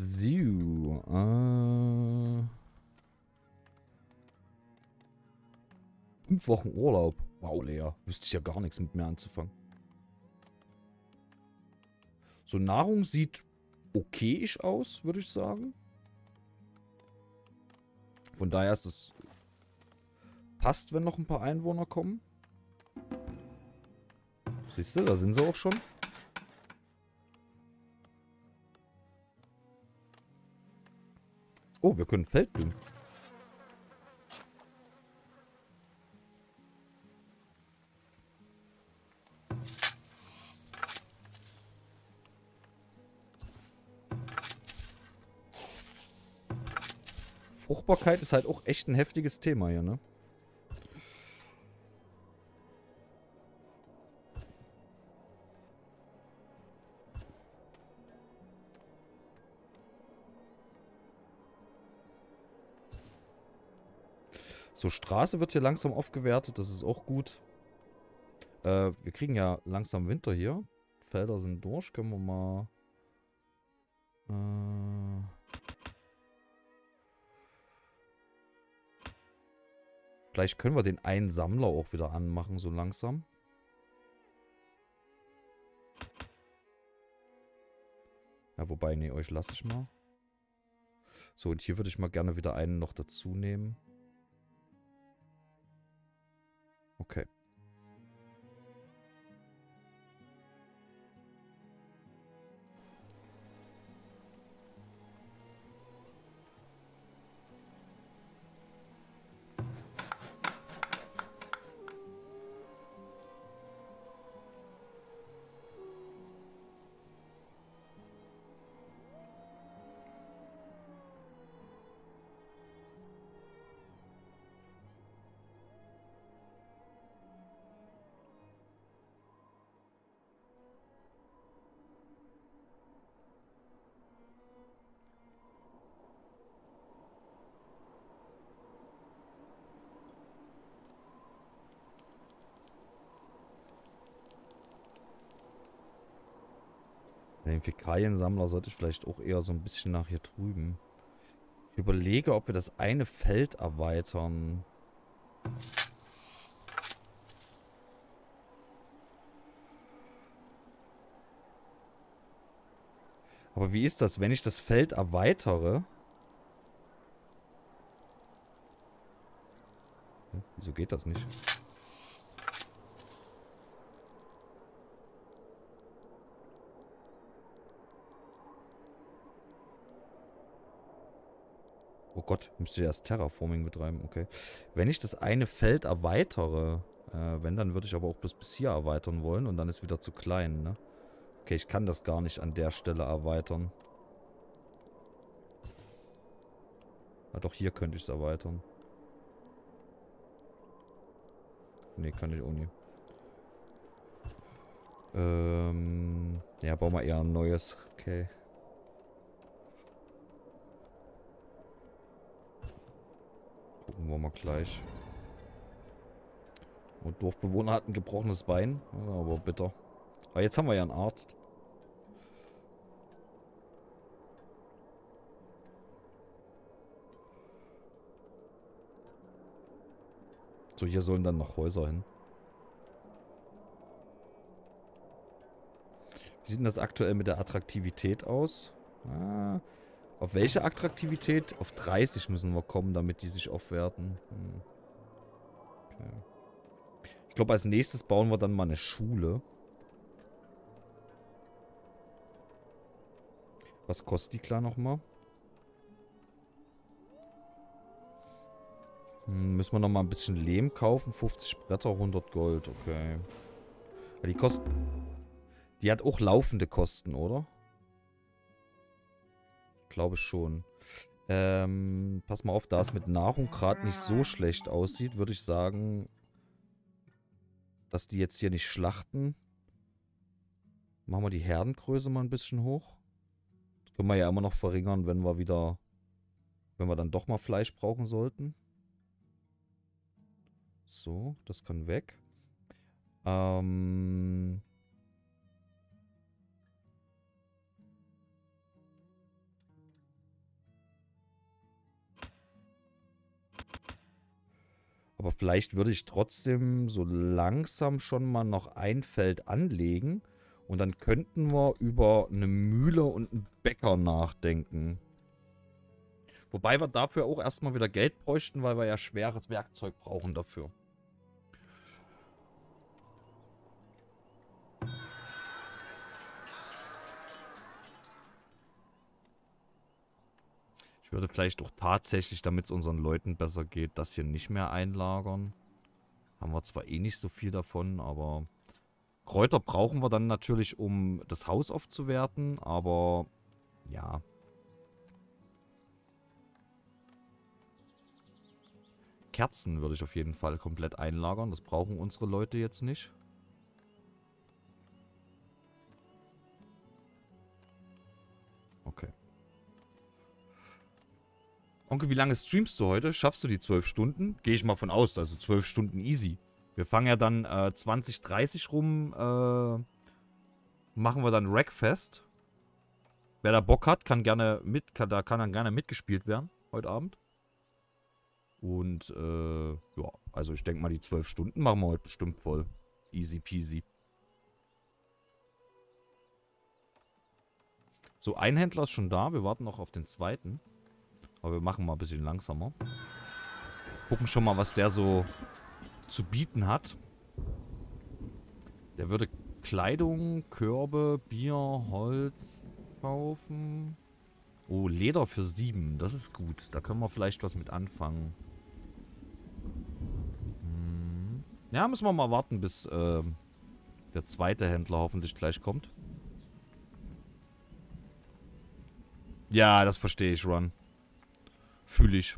So, äh... Fünf Wochen Urlaub. Wow, Lea. Wüsste ich ja gar nichts mit mir anzufangen. So, Nahrung sieht okayisch aus, würde ich sagen. Von daher ist es passt, wenn noch ein paar Einwohner kommen. Siehst du, da sind sie auch schon. Oh, wir können Feld düngen. Fruchtbarkeit ist halt auch echt ein heftiges Thema hier, ne? So, Straße wird hier langsam aufgewertet. Das ist auch gut. Äh, wir kriegen ja langsam Winter hier. Felder sind durch. Können wir mal... Äh... Vielleicht können wir den einen Sammler auch wieder anmachen, so langsam. Ja, wobei, nee, euch lasse ich mal. So, und hier würde ich mal gerne wieder einen noch dazu nehmen. Okay. Den Fäkaliensammler sollte ich vielleicht auch eher so ein bisschen nach hier drüben. Ich überlege, ob wir das eine Feld erweitern. Aber wie ist das, wenn ich das Feld erweitere? Hm, wieso geht das nicht? Gott, müsste ich erst Terraforming betreiben, okay. Wenn ich das eine Feld erweitere, äh, wenn, dann würde ich aber auch bis, bis hier erweitern wollen und dann ist wieder zu klein, ne? Okay, ich kann das gar nicht an der Stelle erweitern. Ah, doch, hier könnte ich es erweitern. Ne, kann ich auch nicht. Ähm, ja, bauen wir eher ein neues. Okay. Gucken wir mal gleich. Und Dorfbewohner hat ein gebrochenes Bein. aber bitter. Aber jetzt haben wir ja einen Arzt. So, hier sollen dann noch Häuser hin. Wie sieht denn das aktuell mit der Attraktivität aus? Ah, auf welche Attraktivität? Auf 30 müssen wir kommen, damit die sich aufwerten. Hm. Okay. Ich glaube, als nächstes bauen wir dann mal eine Schule. Was kostet die klar nochmal? Hm, müssen wir nochmal ein bisschen Lehm kaufen. 50 Bretter, 100 Gold. Okay. die kosten... Die hat auch laufende Kosten, oder? Glaube schon. Ähm, pass mal auf, da es mit Nahrung gerade nicht so schlecht aussieht, würde ich sagen, dass die jetzt hier nicht schlachten. Machen wir die Herdengröße mal ein bisschen hoch. Das können wir ja immer noch verringern, wenn wir wieder, wenn wir dann doch mal Fleisch brauchen sollten. So, das kann weg. Ähm, Aber vielleicht würde ich trotzdem so langsam schon mal noch ein Feld anlegen. Und dann könnten wir über eine Mühle und einen Bäcker nachdenken. Wobei wir dafür auch erstmal wieder Geld bräuchten, weil wir ja schweres Werkzeug brauchen dafür. Ich würde vielleicht auch tatsächlich, damit es unseren Leuten besser geht, das hier nicht mehr einlagern. Haben wir zwar eh nicht so viel davon, aber Kräuter brauchen wir dann natürlich, um das Haus aufzuwerten, aber ja. Kerzen würde ich auf jeden Fall komplett einlagern. Das brauchen unsere Leute jetzt nicht. Onkel, wie lange streamst du heute? Schaffst du die 12 Stunden? Gehe ich mal von aus, also 12 Stunden easy. Wir fangen ja dann äh, 20, 30 rum, äh, machen wir dann Rackfest. Wer da Bock hat, kann gerne mit, kann, da kann dann gerne mitgespielt werden, heute Abend. Und, äh, ja, also ich denke mal, die 12 Stunden machen wir heute bestimmt voll. Easy peasy. So, ein Händler ist schon da. Wir warten noch auf den zweiten. Aber wir machen mal ein bisschen langsamer. Gucken schon mal, was der so zu bieten hat. Der würde Kleidung, Körbe, Bier, Holz kaufen. Oh, Leder für sieben. Das ist gut. Da können wir vielleicht was mit anfangen. Hm. Ja, müssen wir mal warten, bis äh, der zweite Händler hoffentlich gleich kommt. Ja, das verstehe ich, Ron. Fühle ich.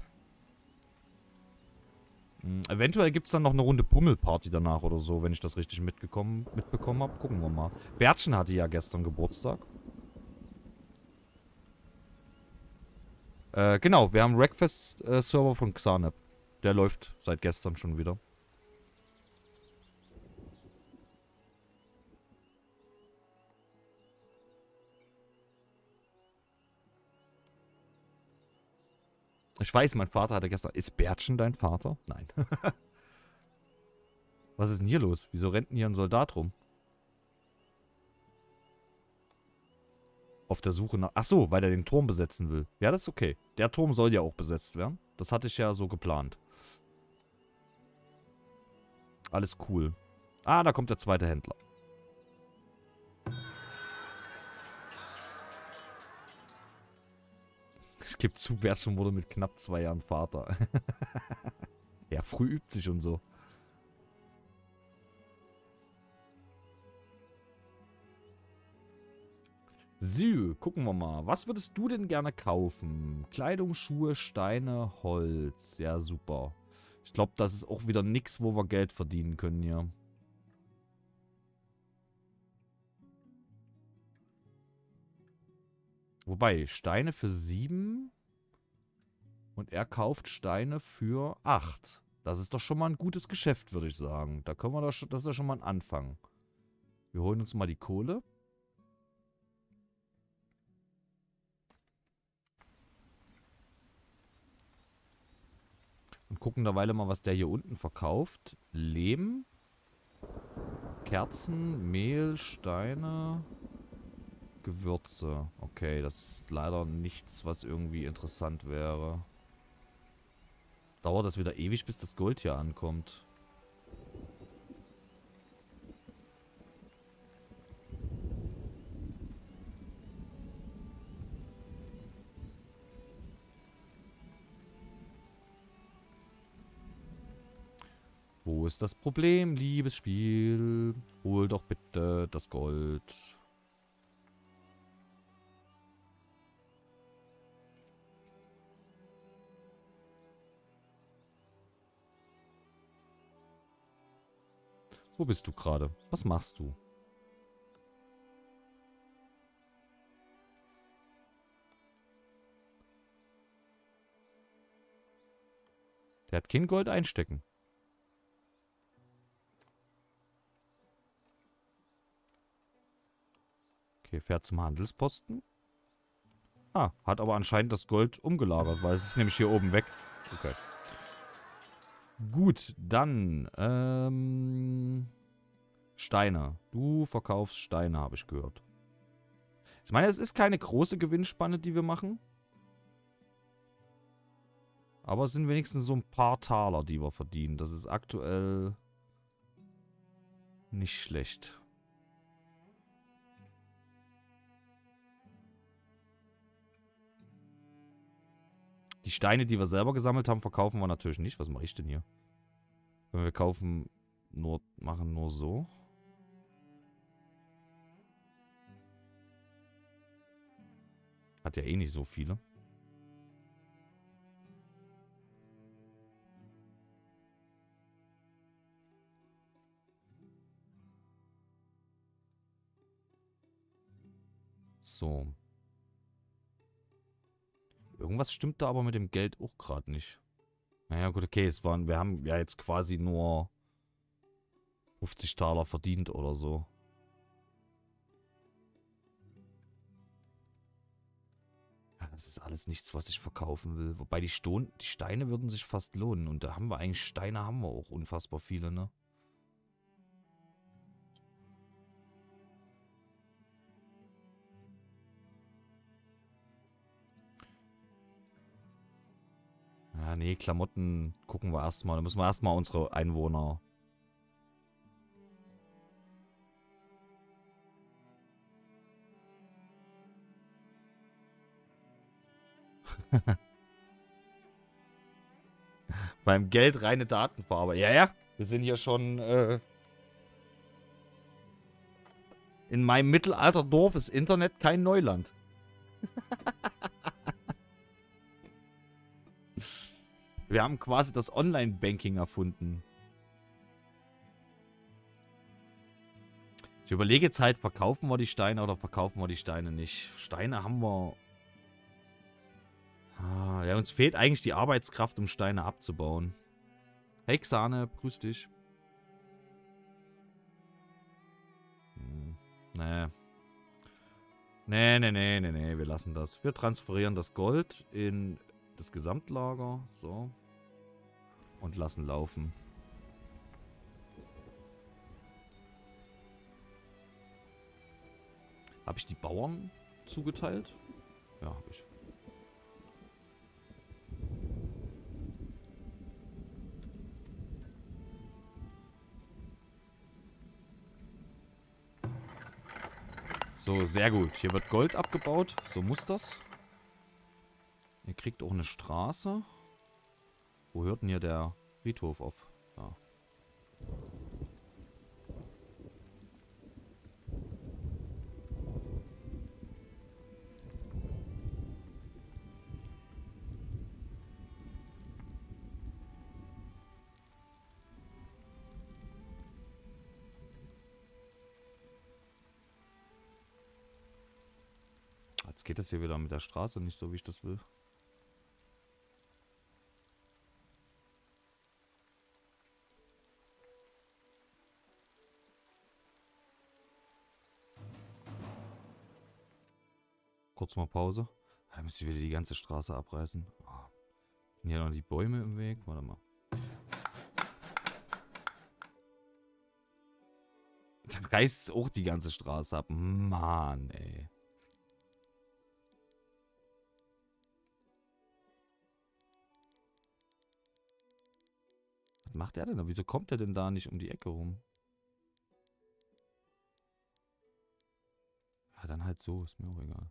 Hm, eventuell gibt es dann noch eine Runde Pummelparty danach oder so, wenn ich das richtig mitbekommen habe. Gucken wir mal. Bertchen hatte ja gestern Geburtstag. Äh, genau, wir haben Rackfest-Server äh, von Xanep. Der läuft seit gestern schon wieder. Ich weiß, mein Vater hatte gestern... Ist Bertchen dein Vater? Nein. Was ist denn hier los? Wieso rennt denn hier ein Soldat rum? Auf der Suche nach... Ach so, weil er den Turm besetzen will. Ja, das ist okay. Der Turm soll ja auch besetzt werden. Das hatte ich ja so geplant. Alles cool. Ah, da kommt der zweite Händler. Ich gebe zu, Bertram wurde mit knapp zwei Jahren Vater. ja, früh übt sich und so. So, gucken wir mal. Was würdest du denn gerne kaufen? Kleidung, Schuhe, Steine, Holz. Ja, super. Ich glaube, das ist auch wieder nichts, wo wir Geld verdienen können hier. Wobei, Steine für 7 und er kauft Steine für 8. Das ist doch schon mal ein gutes Geschäft, würde ich sagen. Da können wir doch, das ist ja schon mal ein Anfang. Wir holen uns mal die Kohle. Und gucken derweil mal, was der hier unten verkauft. Lehm, Kerzen, Mehl, Steine... Gewürze. Okay, das ist leider nichts, was irgendwie interessant wäre. Dauert das wieder ewig, bis das Gold hier ankommt. Wo ist das Problem, liebes Spiel? Hol doch bitte das Gold. Wo bist du gerade? Was machst du? Der hat kein Gold einstecken. Okay, fährt zum Handelsposten. Ah, hat aber anscheinend das Gold umgelagert, weil es ist nämlich hier oben weg. Okay. Gut, dann ähm, Steine. Du verkaufst Steine, habe ich gehört. Ich meine, es ist keine große Gewinnspanne, die wir machen. Aber es sind wenigstens so ein paar Taler, die wir verdienen. Das ist aktuell nicht schlecht. Die Steine, die wir selber gesammelt haben, verkaufen wir natürlich nicht. Was mache ich denn hier? Wir kaufen, nur machen nur so. Hat ja eh nicht so viele. So. Irgendwas stimmt da aber mit dem Geld auch gerade nicht. Naja, gut, okay, es waren, wir haben ja jetzt quasi nur 50 Taler verdient oder so. Ja, das ist alles nichts, was ich verkaufen will. Wobei die, Sto die Steine würden sich fast lohnen. Und da haben wir eigentlich, Steine haben wir auch unfassbar viele, ne? Ja, nee, Klamotten gucken wir erstmal. Da müssen wir erstmal unsere Einwohner. Beim Geld reine Datenfarbe. Ja, ja. Wir sind hier schon. Äh In meinem Mittelalterdorf ist Internet kein Neuland. Wir haben quasi das Online-Banking erfunden. Ich überlege jetzt halt, verkaufen wir die Steine oder verkaufen wir die Steine nicht. Steine haben wir... Ah, ja, uns fehlt eigentlich die Arbeitskraft, um Steine abzubauen. Hey Xane, grüß dich. Hm, nee. Nee, nee, nee, nee, nee, wir lassen das. Wir transferieren das Gold in das Gesamtlager. So und lassen laufen. Habe ich die Bauern zugeteilt? Ja, habe ich. So, sehr gut. Hier wird Gold abgebaut. So muss das. Ihr kriegt auch eine Straße. Wo hört denn hier der Friedhof auf? Ja. Jetzt geht das hier wieder mit der Straße nicht so, wie ich das will. Kurz mal Pause. Da müsste ich wieder die ganze Straße abreißen. Oh. Sind hier noch die Bäume im Weg? Warte mal. Dann reißt auch die ganze Straße ab. Mann, ey. Was macht er denn da? Wieso kommt er denn da nicht um die Ecke rum? Ja, dann halt so. Ist mir auch egal.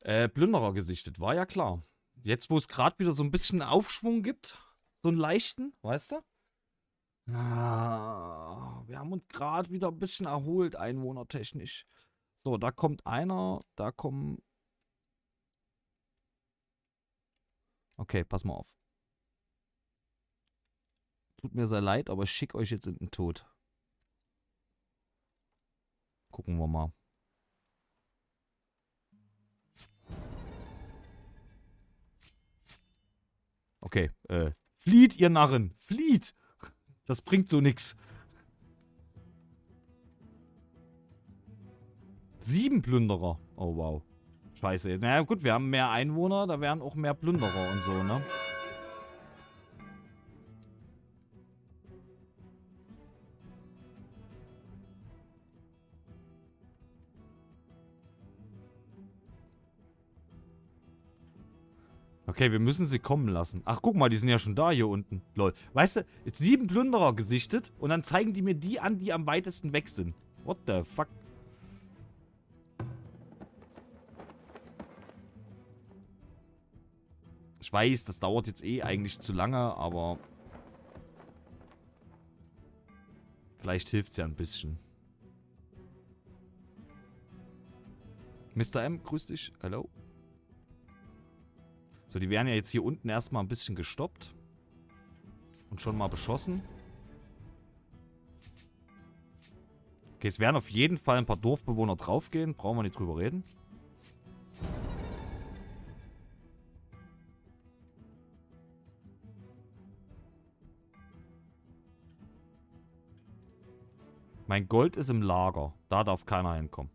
Äh, Plünderer gesichtet, war ja klar. Jetzt, wo es gerade wieder so ein bisschen Aufschwung gibt, so einen leichten, weißt du? Ah, wir haben uns gerade wieder ein bisschen erholt, einwohnertechnisch. So, da kommt einer, da kommen... Okay, pass mal auf. Tut mir sehr leid, aber ich schicke euch jetzt in den Tod. Gucken wir mal. Okay, äh, flieht, ihr Narren, flieht! Das bringt so nix. Sieben Plünderer. Oh, wow. Scheiße. Naja, gut, wir haben mehr Einwohner, da wären auch mehr Plünderer und so, ne? Okay, wir müssen sie kommen lassen. Ach, guck mal, die sind ja schon da hier unten. Lol. Weißt du, jetzt sieben Plünderer gesichtet und dann zeigen die mir die an, die am weitesten weg sind. What the fuck? Ich weiß, das dauert jetzt eh eigentlich zu lange, aber... Vielleicht hilft es ja ein bisschen. Mr. M, grüß dich. Hallo. So, die werden ja jetzt hier unten erstmal ein bisschen gestoppt. Und schon mal beschossen. Okay, es werden auf jeden Fall ein paar Dorfbewohner draufgehen. Brauchen wir nicht drüber reden. Mein Gold ist im Lager. Da darf keiner hinkommen.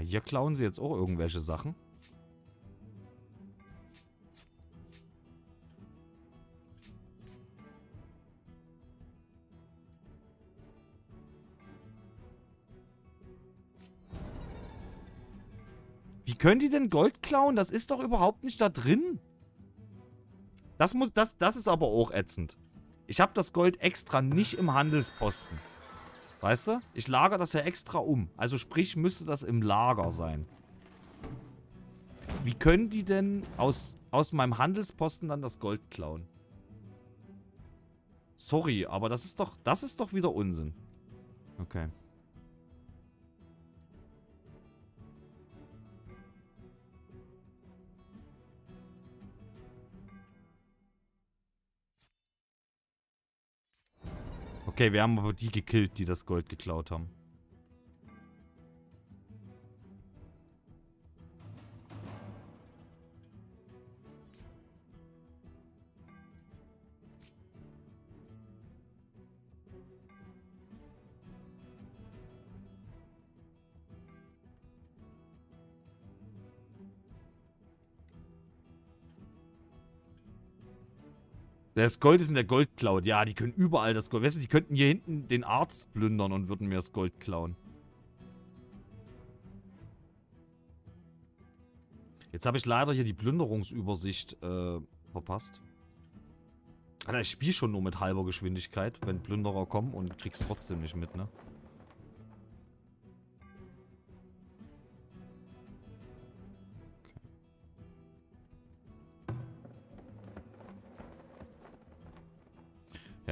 Hier klauen sie jetzt auch irgendwelche Sachen. Wie können die denn Gold klauen? Das ist doch überhaupt nicht da drin. Das, muss, das, das ist aber auch ätzend. Ich habe das Gold extra nicht im Handelsposten. Weißt du? Ich lagere das ja extra um. Also sprich, müsste das im Lager sein. Wie können die denn aus, aus meinem Handelsposten dann das Gold klauen? Sorry, aber das ist doch, das ist doch wieder Unsinn. Okay. Okay, wir haben aber die gekillt, die das Gold geklaut haben. Das Gold ist in der Goldcloud. Ja, die können überall das Gold. Weißt du, die könnten hier hinten den Arzt plündern und würden mir das Gold klauen. Jetzt habe ich leider hier die Plünderungsübersicht äh, verpasst. Alter, ich spiele schon nur mit halber Geschwindigkeit, wenn Plünderer kommen und krieg's trotzdem nicht mit, ne?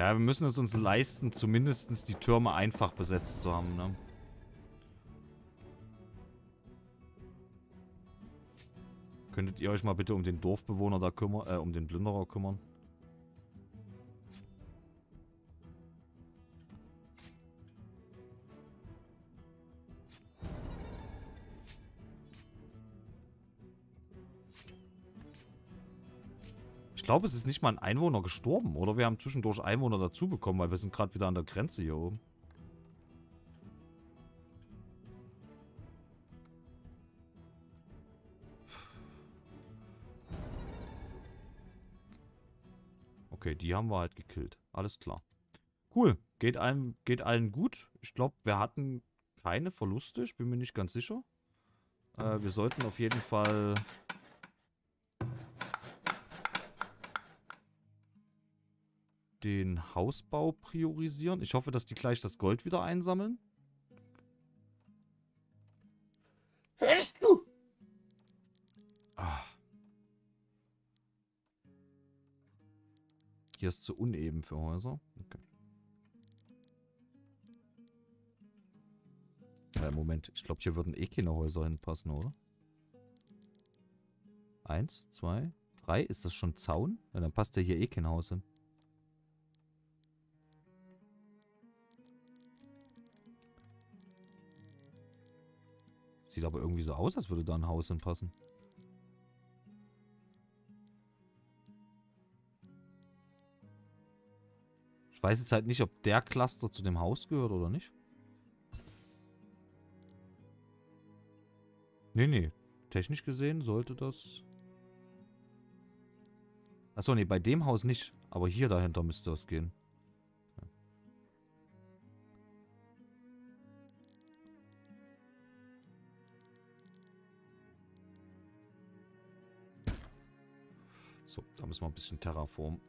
Ja, wir müssen es uns leisten, zumindest die Türme einfach besetzt zu haben, ne? Könntet ihr euch mal bitte um den Dorfbewohner da kümmern, äh, um den Plünderer kümmern? Ich glaube, es ist nicht mal ein Einwohner gestorben, oder? Wir haben zwischendurch Einwohner dazu bekommen, weil wir sind gerade wieder an der Grenze hier oben. Okay, die haben wir halt gekillt. Alles klar. Cool. Geht, einem, geht allen gut. Ich glaube, wir hatten keine Verluste. Ich bin mir nicht ganz sicher. Äh, wir sollten auf jeden Fall den Hausbau priorisieren. Ich hoffe, dass die gleich das Gold wieder einsammeln. Ah. Hier ist zu uneben für Häuser. Okay. Äh, Moment, ich glaube, hier würden eh keine Häuser hinpassen, oder? Eins, zwei, drei. Ist das schon Zaun? Ja, dann passt ja hier eh kein Haus hin. Sieht aber irgendwie so aus, als würde da ein Haus hinpassen. Ich weiß jetzt halt nicht, ob der Cluster zu dem Haus gehört oder nicht. Nee, nee. Technisch gesehen sollte das... Achso, nee, bei dem Haus nicht. Aber hier dahinter müsste das gehen. So, da müssen wir ein bisschen Terraform.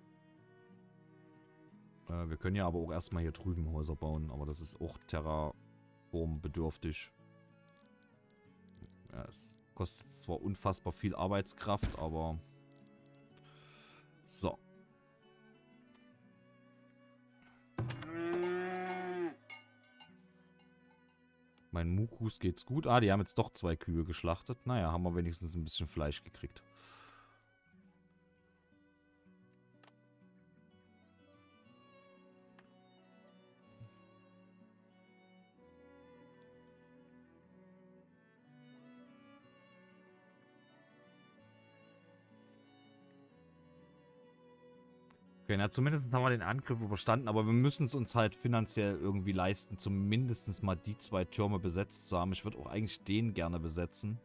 Äh, wir können ja aber auch erstmal hier drüben Häuser bauen, aber das ist auch Terraform bedürftig. Ja, es kostet zwar unfassbar viel Arbeitskraft, aber... So. Mein Mukus geht's gut. Ah, die haben jetzt doch zwei Kühe geschlachtet. Naja, haben wir wenigstens ein bisschen Fleisch gekriegt. Na zumindest haben wir den Angriff überstanden, aber wir müssen es uns halt finanziell irgendwie leisten, zumindest mal die zwei Türme besetzt zu haben. Ich würde auch eigentlich den gerne besetzen.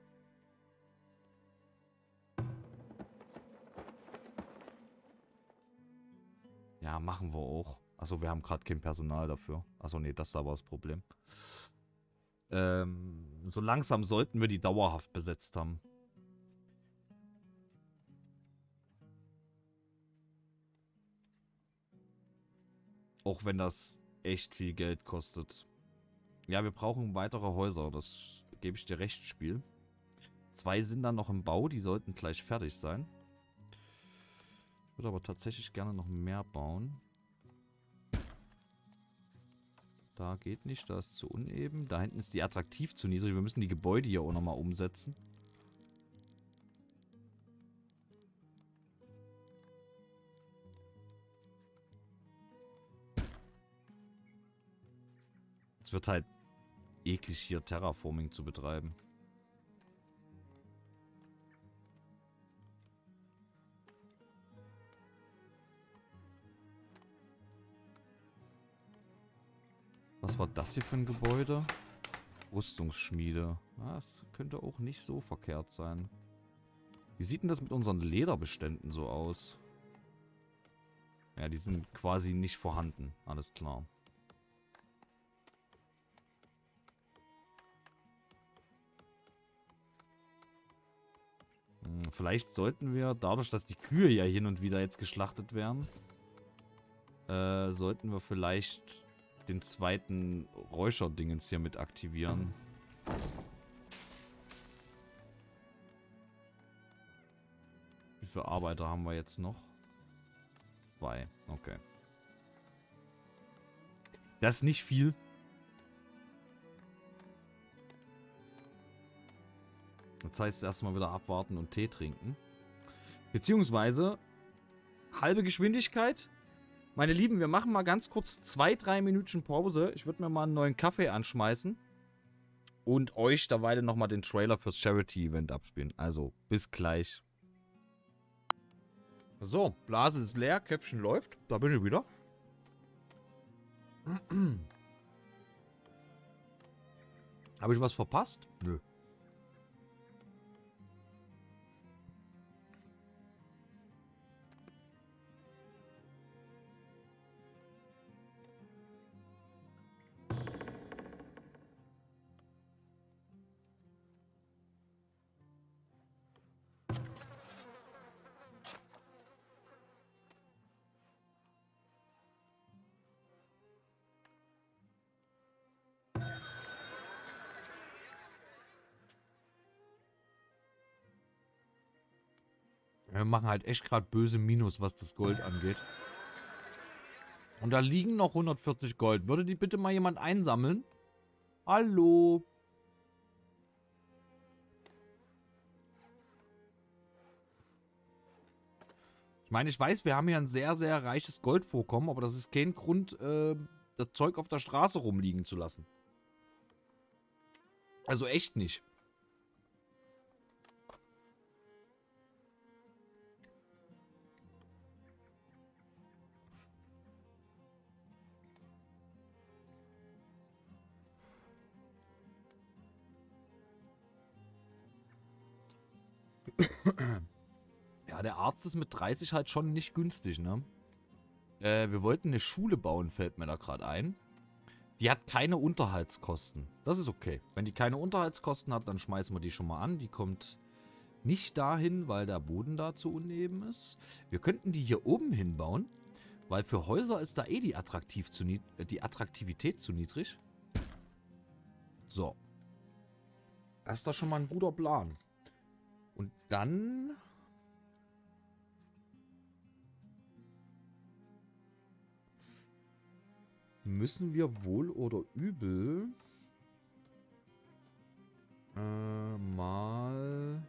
Ja, machen wir auch. Achso, wir haben gerade kein Personal dafür. Achso, nee, das da war das Problem. Ähm, so langsam sollten wir die dauerhaft besetzt haben. Auch wenn das echt viel Geld kostet. Ja, wir brauchen weitere Häuser. Das gebe ich dir recht, Spiel. Zwei sind dann noch im Bau. Die sollten gleich fertig sein. Ich würde aber tatsächlich gerne noch mehr bauen. Da geht nicht, da ist zu uneben. Da hinten ist die attraktiv zu niedrig. Wir müssen die Gebäude hier auch nochmal umsetzen. Es wird halt eklig hier Terraforming zu betreiben. Was war das hier für ein Gebäude? Rüstungsschmiede. Das könnte auch nicht so verkehrt sein. Wie sieht denn das mit unseren Lederbeständen so aus? Ja, die sind quasi nicht vorhanden. Alles klar. Vielleicht sollten wir, dadurch, dass die Kühe ja hin und wieder jetzt geschlachtet werden, äh, sollten wir vielleicht den zweiten Räucherdingens hier mit aktivieren. Wie viele Arbeiter haben wir jetzt noch? Zwei, okay. Das ist nicht viel. Das heißt, erstmal wieder abwarten und Tee trinken. Beziehungsweise halbe Geschwindigkeit. Meine Lieben, wir machen mal ganz kurz zwei, drei Minuten Pause. Ich würde mir mal einen neuen Kaffee anschmeißen. Und euch derweil nochmal den Trailer fürs Charity-Event abspielen. Also, bis gleich. So, Blase ist leer, Käffchen läuft. Da bin ich wieder. Habe ich was verpasst? Nö. Machen halt echt gerade böse Minus, was das Gold angeht. Und da liegen noch 140 Gold. Würde die bitte mal jemand einsammeln? Hallo? Ich meine, ich weiß, wir haben hier ein sehr, sehr reiches Goldvorkommen, aber das ist kein Grund, äh, das Zeug auf der Straße rumliegen zu lassen. Also echt nicht. Ja, der Arzt ist mit 30 halt schon nicht günstig, ne? Äh, wir wollten eine Schule bauen, fällt mir da gerade ein. Die hat keine Unterhaltskosten. Das ist okay. Wenn die keine Unterhaltskosten hat, dann schmeißen wir die schon mal an. Die kommt nicht dahin, weil der Boden da zu uneben ist. Wir könnten die hier oben hinbauen, weil für Häuser ist da eh die, Attraktiv zu äh, die Attraktivität zu niedrig. So. Das ist doch schon mal ein guter Plan. Dann... Müssen wir wohl oder übel äh, mal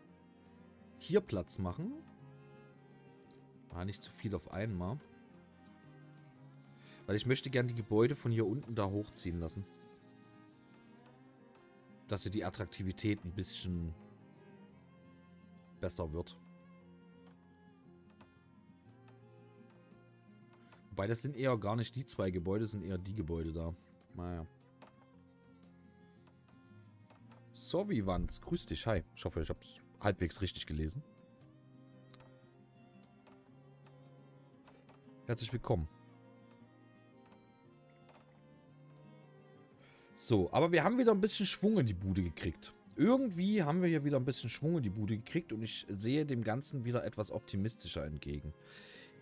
hier Platz machen. War nicht zu viel auf einmal. Weil ich möchte gerne die Gebäude von hier unten da hochziehen lassen. Dass hier die Attraktivität ein bisschen besser wird. Wobei das sind eher gar nicht die zwei Gebäude, sind eher die Gebäude da. Naja. Sorry, Wanz. Grüß dich. Hi. Ich hoffe, ich habe es halbwegs richtig gelesen. Herzlich willkommen. So, aber wir haben wieder ein bisschen Schwung in die Bude gekriegt. Irgendwie haben wir hier wieder ein bisschen Schwung in die Bude gekriegt und ich sehe dem Ganzen wieder etwas optimistischer entgegen.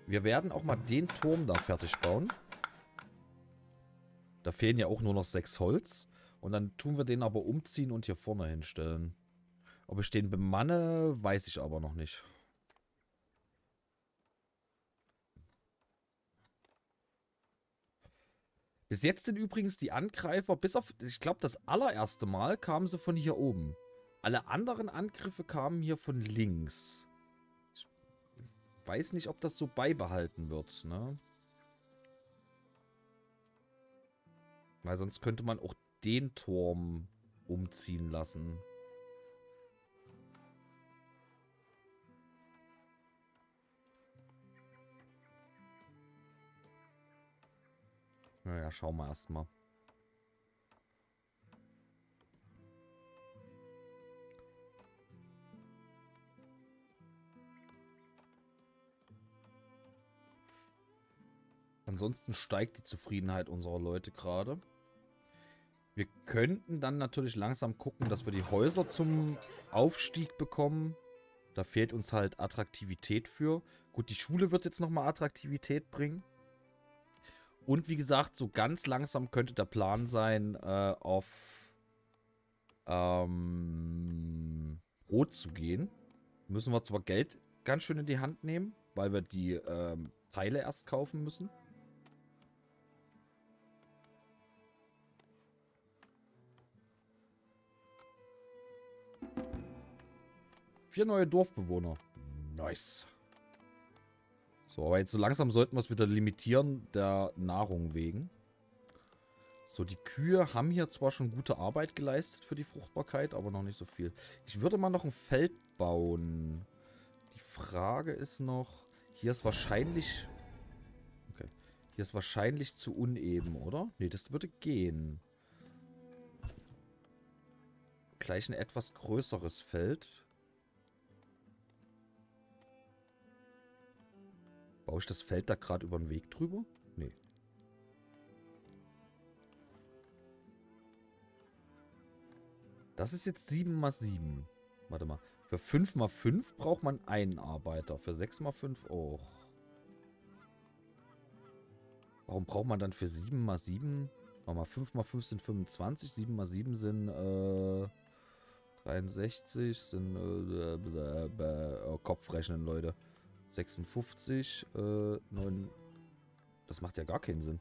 Wir werden auch mal den Turm da fertig bauen. Da fehlen ja auch nur noch sechs Holz. Und dann tun wir den aber umziehen und hier vorne hinstellen. Ob ich den bemanne, weiß ich aber noch nicht. Bis jetzt sind übrigens die Angreifer, bis auf, ich glaube, das allererste Mal kamen sie von hier oben. Alle anderen Angriffe kamen hier von links. Ich weiß nicht, ob das so beibehalten wird, ne? Weil sonst könnte man auch den Turm umziehen lassen. Naja, schauen wir erstmal. Ansonsten steigt die Zufriedenheit unserer Leute gerade. Wir könnten dann natürlich langsam gucken, dass wir die Häuser zum Aufstieg bekommen. Da fehlt uns halt Attraktivität für. Gut, die Schule wird jetzt nochmal Attraktivität bringen. Und wie gesagt, so ganz langsam könnte der Plan sein, äh, auf ähm, Rot zu gehen. Müssen wir zwar Geld ganz schön in die Hand nehmen, weil wir die ähm, Teile erst kaufen müssen. Vier neue Dorfbewohner. Nice. So, aber jetzt so langsam sollten wir es wieder limitieren, der Nahrung wegen. So, die Kühe haben hier zwar schon gute Arbeit geleistet für die Fruchtbarkeit, aber noch nicht so viel. Ich würde mal noch ein Feld bauen. Die Frage ist noch, hier ist wahrscheinlich... Okay. Hier ist wahrscheinlich zu uneben, oder? Ne, das würde gehen. Gleich ein etwas größeres Feld. Baue ich das Feld da gerade über den Weg drüber? Nee. Das ist jetzt 7 mal 7. Warte mal. Für 5 mal 5 braucht man einen Arbeiter. Für 6 mal 5 auch. Warum braucht man dann für 7 mal 7? Warte mal, 5 mal 5 sind 25. 7 mal 7 sind äh, 63. Sind äh, äh, Kopfrechnen, Leute. 56, äh, 9. Das macht ja gar keinen Sinn.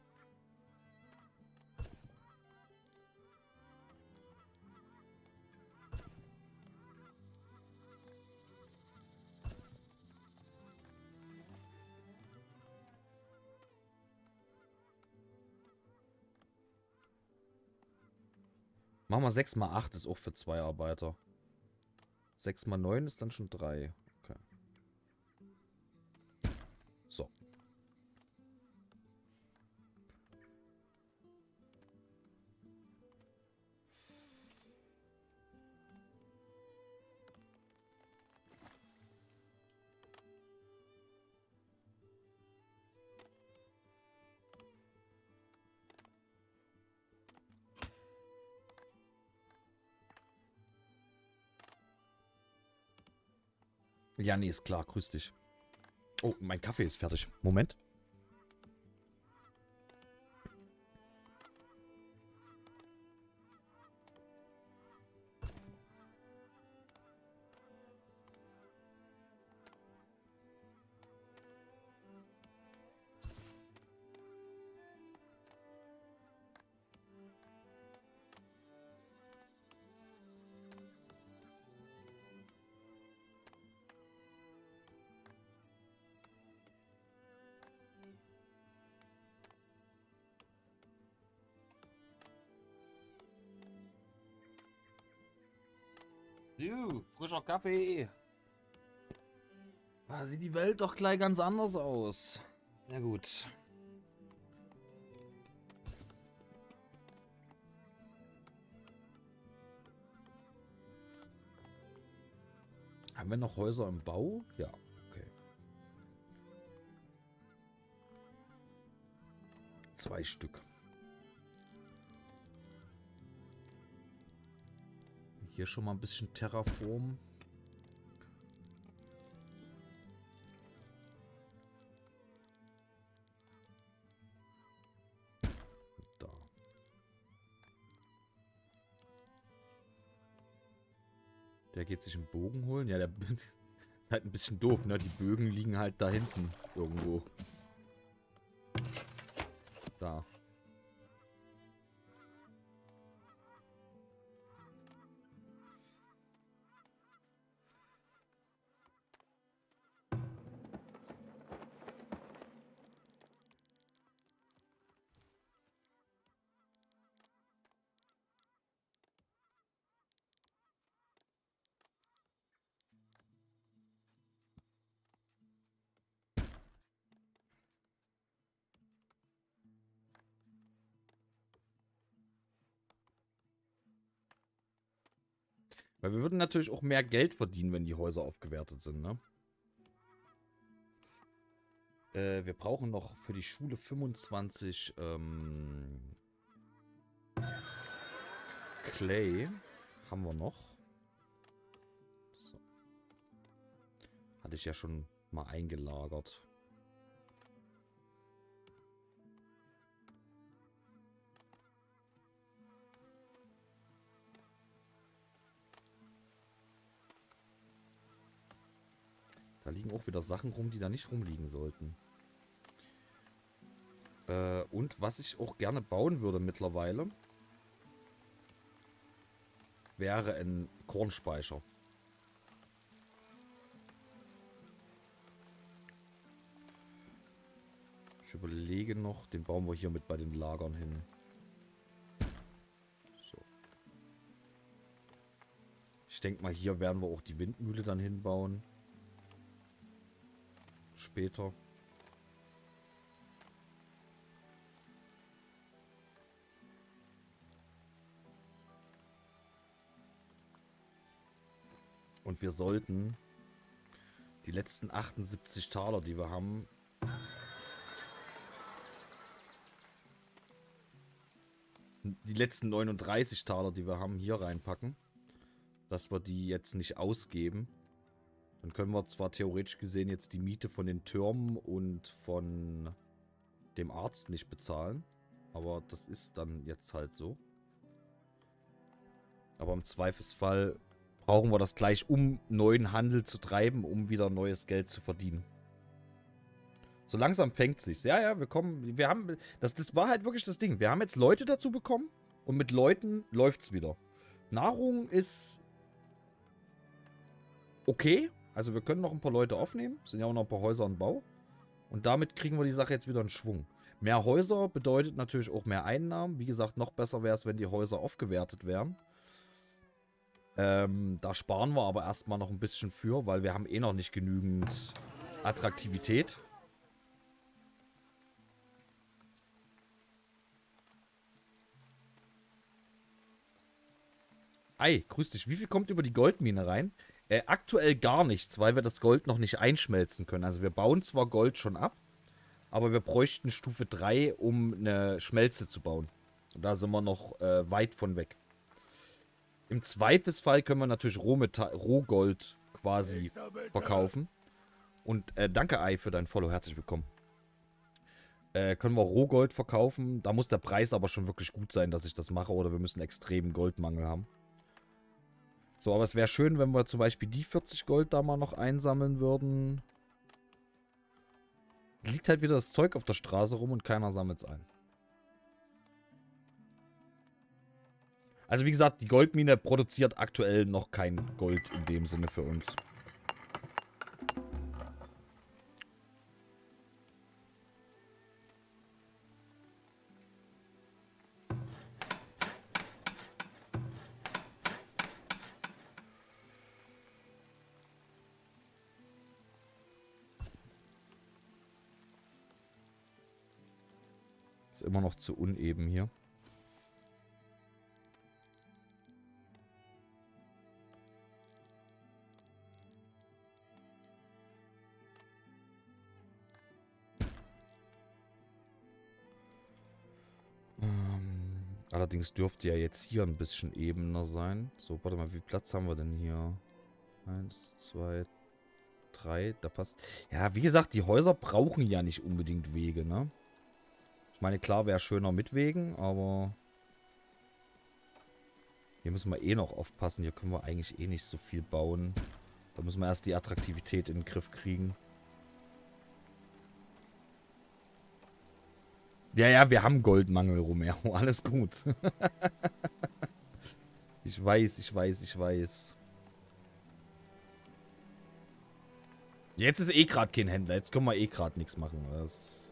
Machen wir 6 mal 8 ist auch für zwei Arbeiter. 6 mal 9 ist dann schon 3. Ja, nee, ist klar. Grüß dich. Oh, mein Kaffee ist fertig. Moment. Kaffee. Da sieht die Welt doch gleich ganz anders aus. Sehr gut. Haben wir noch Häuser im Bau? Ja, okay. Zwei Stück. Hier schon mal ein bisschen Terraform. Der geht sich einen Bogen holen. Ja, der ist halt ein bisschen doof, ne? Die Bögen liegen halt da hinten irgendwo. Da. Weil wir würden natürlich auch mehr Geld verdienen, wenn die Häuser aufgewertet sind, ne? Äh, wir brauchen noch für die Schule 25 ähm, Clay. Haben wir noch. So. Hatte ich ja schon mal eingelagert. Da liegen auch wieder Sachen rum, die da nicht rumliegen sollten. Äh, und was ich auch gerne bauen würde mittlerweile, wäre ein Kornspeicher. Ich überlege noch, den bauen wir hier mit bei den Lagern hin. Ich denke mal, hier werden wir auch die Windmühle dann hinbauen später. Und wir sollten die letzten 78 Taler, die wir haben, die letzten 39 Taler, die wir haben, hier reinpacken. Dass wir die jetzt nicht ausgeben. Dann können wir zwar theoretisch gesehen jetzt die Miete von den Türmen und von dem Arzt nicht bezahlen. Aber das ist dann jetzt halt so. Aber im Zweifelsfall brauchen wir das gleich, um neuen Handel zu treiben, um wieder neues Geld zu verdienen. So langsam fängt sich. Ja, ja, wir kommen, wir haben, das, das war halt wirklich das Ding. Wir haben jetzt Leute dazu bekommen und mit Leuten läuft es wieder. Nahrung ist okay, also wir können noch ein paar Leute aufnehmen. Sind ja auch noch ein paar Häuser im Bau. Und damit kriegen wir die Sache jetzt wieder in Schwung. Mehr Häuser bedeutet natürlich auch mehr Einnahmen. Wie gesagt, noch besser wäre es, wenn die Häuser aufgewertet wären. Ähm, da sparen wir aber erstmal noch ein bisschen für, weil wir haben eh noch nicht genügend Attraktivität. Ei, grüß dich. Wie viel kommt über die Goldmine rein? Äh, aktuell gar nichts, weil wir das Gold noch nicht einschmelzen können. Also wir bauen zwar Gold schon ab, aber wir bräuchten Stufe 3, um eine Schmelze zu bauen. Und da sind wir noch äh, weit von weg. Im Zweifelsfall können wir natürlich Rohmetall, Rohgold quasi verkaufen. Und äh, danke, Ei, für dein Follow. Herzlich willkommen. Äh, können wir Rohgold verkaufen. Da muss der Preis aber schon wirklich gut sein, dass ich das mache. Oder wir müssen extremen Goldmangel haben. So, aber es wäre schön, wenn wir zum Beispiel die 40 Gold da mal noch einsammeln würden. Liegt halt wieder das Zeug auf der Straße rum und keiner sammelt es ein. Also wie gesagt, die Goldmine produziert aktuell noch kein Gold in dem Sinne für uns. Immer noch zu uneben hier. Ähm, allerdings dürfte ja jetzt hier ein bisschen ebener sein. So, warte mal, wie viel Platz haben wir denn hier? Eins, zwei, drei, da passt. Ja, wie gesagt, die Häuser brauchen ja nicht unbedingt Wege, ne? Ich meine, klar wäre schöner mit Wegen, aber... Hier müssen wir eh noch aufpassen. Hier können wir eigentlich eh nicht so viel bauen. Da müssen wir erst die Attraktivität in den Griff kriegen. Ja, ja, wir haben Goldmangel, Romero. Alles gut. ich weiß, ich weiß, ich weiß. Jetzt ist eh gerade kein Händler. Jetzt können wir eh gerade nichts machen. Das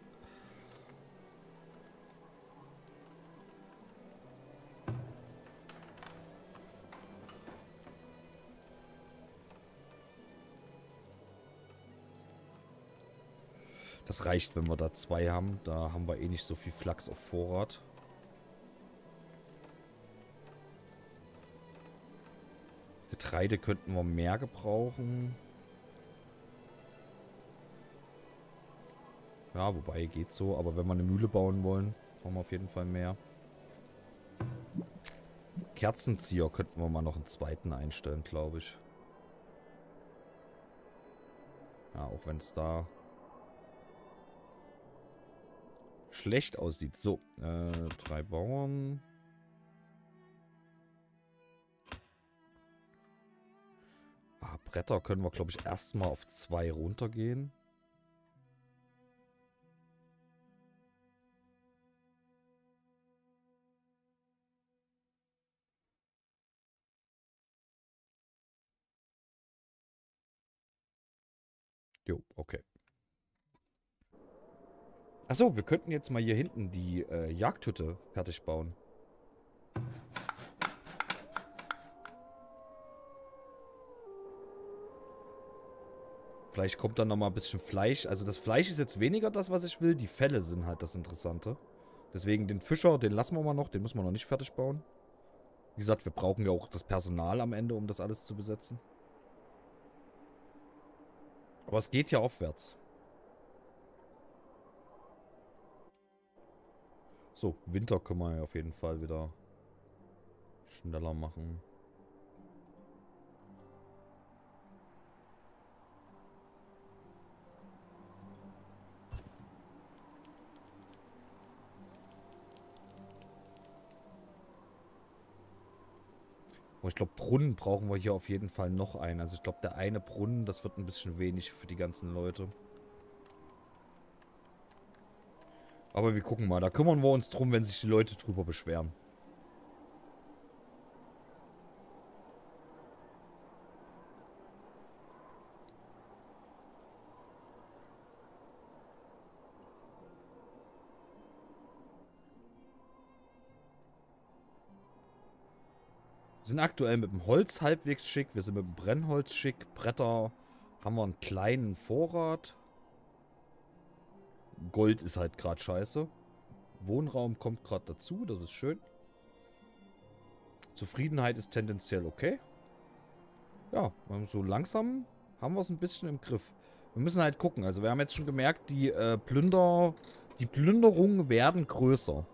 Das reicht, wenn wir da zwei haben. Da haben wir eh nicht so viel Flachs auf Vorrat. Getreide könnten wir mehr gebrauchen. Ja, wobei geht so. Aber wenn wir eine Mühle bauen wollen, brauchen wir auf jeden Fall mehr. Kerzenzieher könnten wir mal noch einen zweiten einstellen, glaube ich. Ja, auch wenn es da schlecht aussieht. So, äh, drei Bauern. Ah, Bretter können wir, glaube ich, erstmal auf zwei runtergehen. Jo, okay. Achso, wir könnten jetzt mal hier hinten die äh, Jagdhütte fertig bauen. Vielleicht kommt dann nochmal ein bisschen Fleisch. Also das Fleisch ist jetzt weniger das, was ich will. Die Felle sind halt das Interessante. Deswegen den Fischer, den lassen wir mal noch. Den müssen wir noch nicht fertig bauen. Wie gesagt, wir brauchen ja auch das Personal am Ende, um das alles zu besetzen. Aber es geht ja aufwärts. So, Winter können wir auf jeden Fall wieder schneller machen. ich glaube, Brunnen brauchen wir hier auf jeden Fall noch einen. Also ich glaube, der eine Brunnen, das wird ein bisschen wenig für die ganzen Leute. Aber wir gucken mal. Da kümmern wir uns drum, wenn sich die Leute drüber beschweren. Wir sind aktuell mit dem Holz halbwegs schick. Wir sind mit dem Brennholz schick. Bretter haben wir einen kleinen Vorrat. Gold ist halt gerade scheiße. Wohnraum kommt gerade dazu, das ist schön. Zufriedenheit ist tendenziell okay. Ja, so langsam haben wir es ein bisschen im Griff. Wir müssen halt gucken. Also wir haben jetzt schon gemerkt, die äh, Plünder, die Plünderungen werden größer.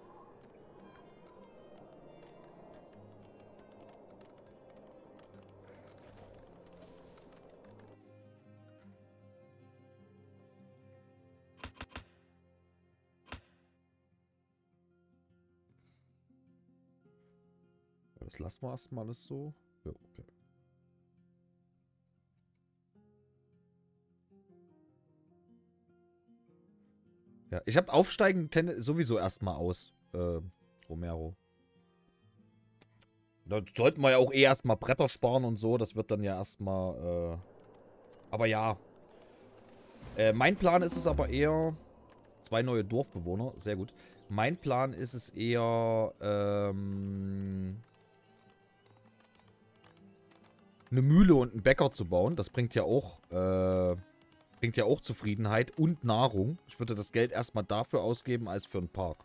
Lassen wir erstmal alles so. Ja, okay. Ja, ich habe Aufsteigen sowieso erstmal aus, äh, Romero. Da sollten wir ja auch eh erstmal Bretter sparen und so. Das wird dann ja erstmal, äh, aber ja. Äh, mein Plan ist es aber eher, zwei neue Dorfbewohner, sehr gut. Mein Plan ist es eher, ähm, eine Mühle und einen Bäcker zu bauen. Das bringt ja auch, äh, bringt ja auch Zufriedenheit und Nahrung. Ich würde das Geld erstmal dafür ausgeben, als für einen Park.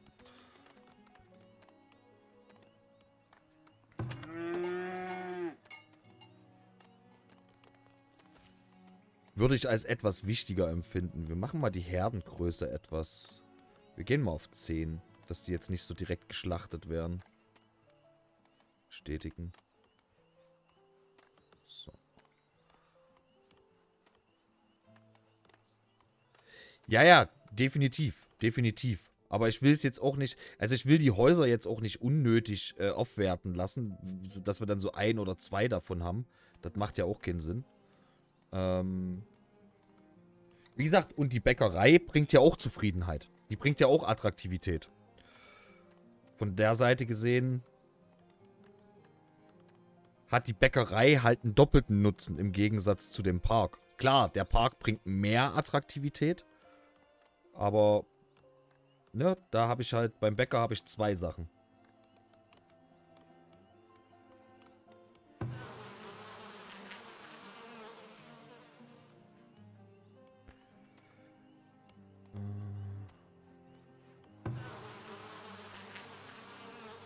Würde ich als etwas wichtiger empfinden. Wir machen mal die Herdengröße etwas. Wir gehen mal auf 10. Dass die jetzt nicht so direkt geschlachtet werden. Stetigen. Ja, ja, definitiv. Definitiv. Aber ich will es jetzt auch nicht, also ich will die Häuser jetzt auch nicht unnötig äh, aufwerten lassen, dass wir dann so ein oder zwei davon haben. Das macht ja auch keinen Sinn. Ähm Wie gesagt, und die Bäckerei bringt ja auch Zufriedenheit. Die bringt ja auch Attraktivität. Von der Seite gesehen hat die Bäckerei halt einen doppelten Nutzen im Gegensatz zu dem Park. Klar, der Park bringt mehr Attraktivität. Aber, ne, da habe ich halt, beim Bäcker habe ich zwei Sachen.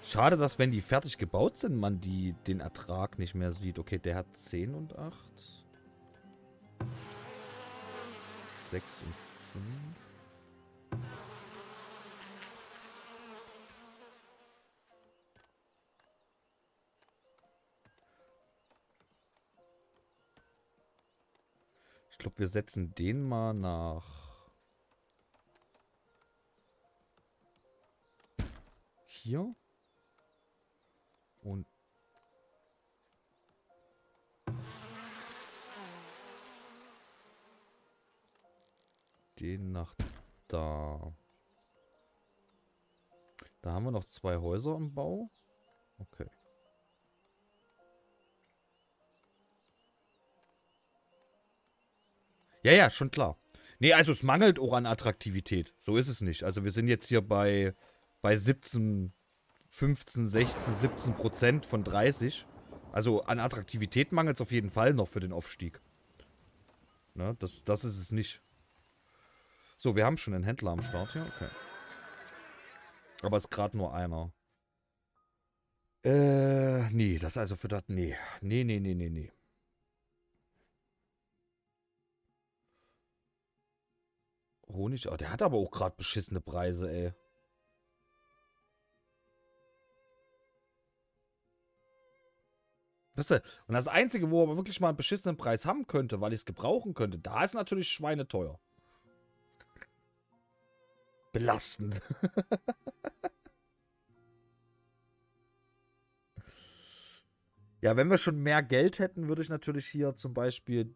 Schade, dass wenn die fertig gebaut sind, man die, den Ertrag nicht mehr sieht. Okay, der hat 10 und 8. 6 und 5. glaube, wir setzen den mal nach... Hier. Und... Den nach da. Da haben wir noch zwei Häuser im Bau. Okay. Ja, ja, schon klar. Nee, also es mangelt auch an Attraktivität. So ist es nicht. Also wir sind jetzt hier bei, bei 17, 15, 16, 17 Prozent von 30. Also an Attraktivität mangelt es auf jeden Fall noch für den Aufstieg. Ne, das, das ist es nicht. So, wir haben schon einen Händler am Start hier. Okay. Aber es ist gerade nur einer. Äh, nee, das also für das, nee. Nee, nee, nee, nee, nee. Honig, oh, der hat aber auch gerade beschissene Preise, ey. Weißt du, und das Einzige, wo er wirklich mal einen beschissenen Preis haben könnte, weil ich es gebrauchen könnte, da ist natürlich schweineteuer. Belastend. ja, wenn wir schon mehr Geld hätten, würde ich natürlich hier zum Beispiel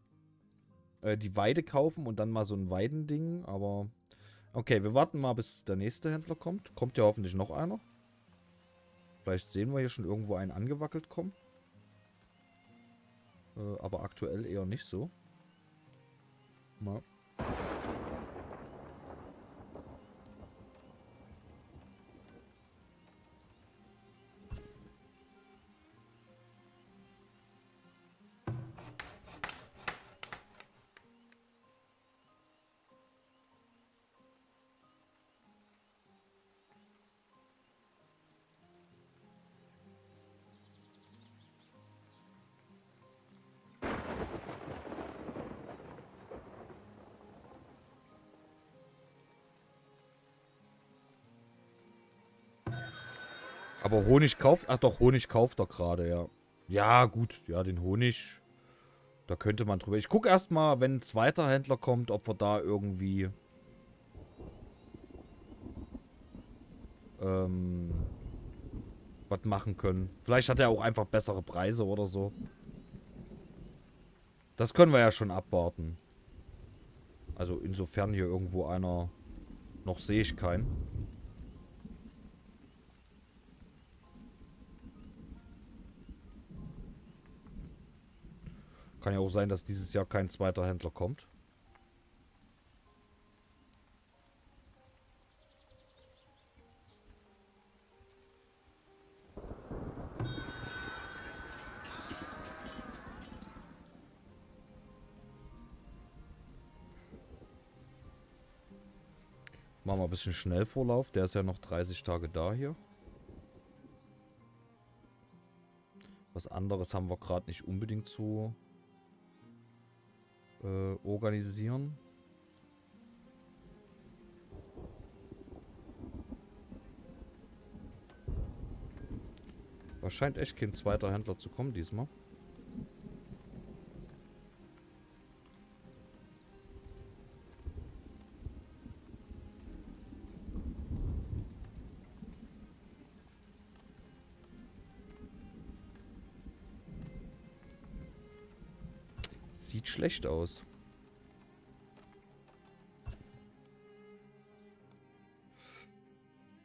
äh, die Weide kaufen und dann mal so ein Weidending, aber okay, wir warten mal, bis der nächste Händler kommt. Kommt ja hoffentlich noch einer. Vielleicht sehen wir hier schon irgendwo einen angewackelt kommen. Äh, aber aktuell eher nicht so. Mal. Aber Honig kauft... Ach doch, Honig kauft er gerade, ja. Ja, gut. Ja, den Honig... Da könnte man drüber... Ich gucke erstmal, wenn ein zweiter Händler kommt, ob wir da irgendwie... Ähm... was machen können. Vielleicht hat er auch einfach bessere Preise oder so. Das können wir ja schon abwarten. Also insofern hier irgendwo einer... Noch sehe ich keinen. Kann ja auch sein, dass dieses Jahr kein zweiter Händler kommt. Machen wir ein bisschen Schnellvorlauf. Der ist ja noch 30 Tage da hier. Was anderes haben wir gerade nicht unbedingt zu äh, organisieren. Da scheint echt kein zweiter Händler zu kommen diesmal. Schlecht aus.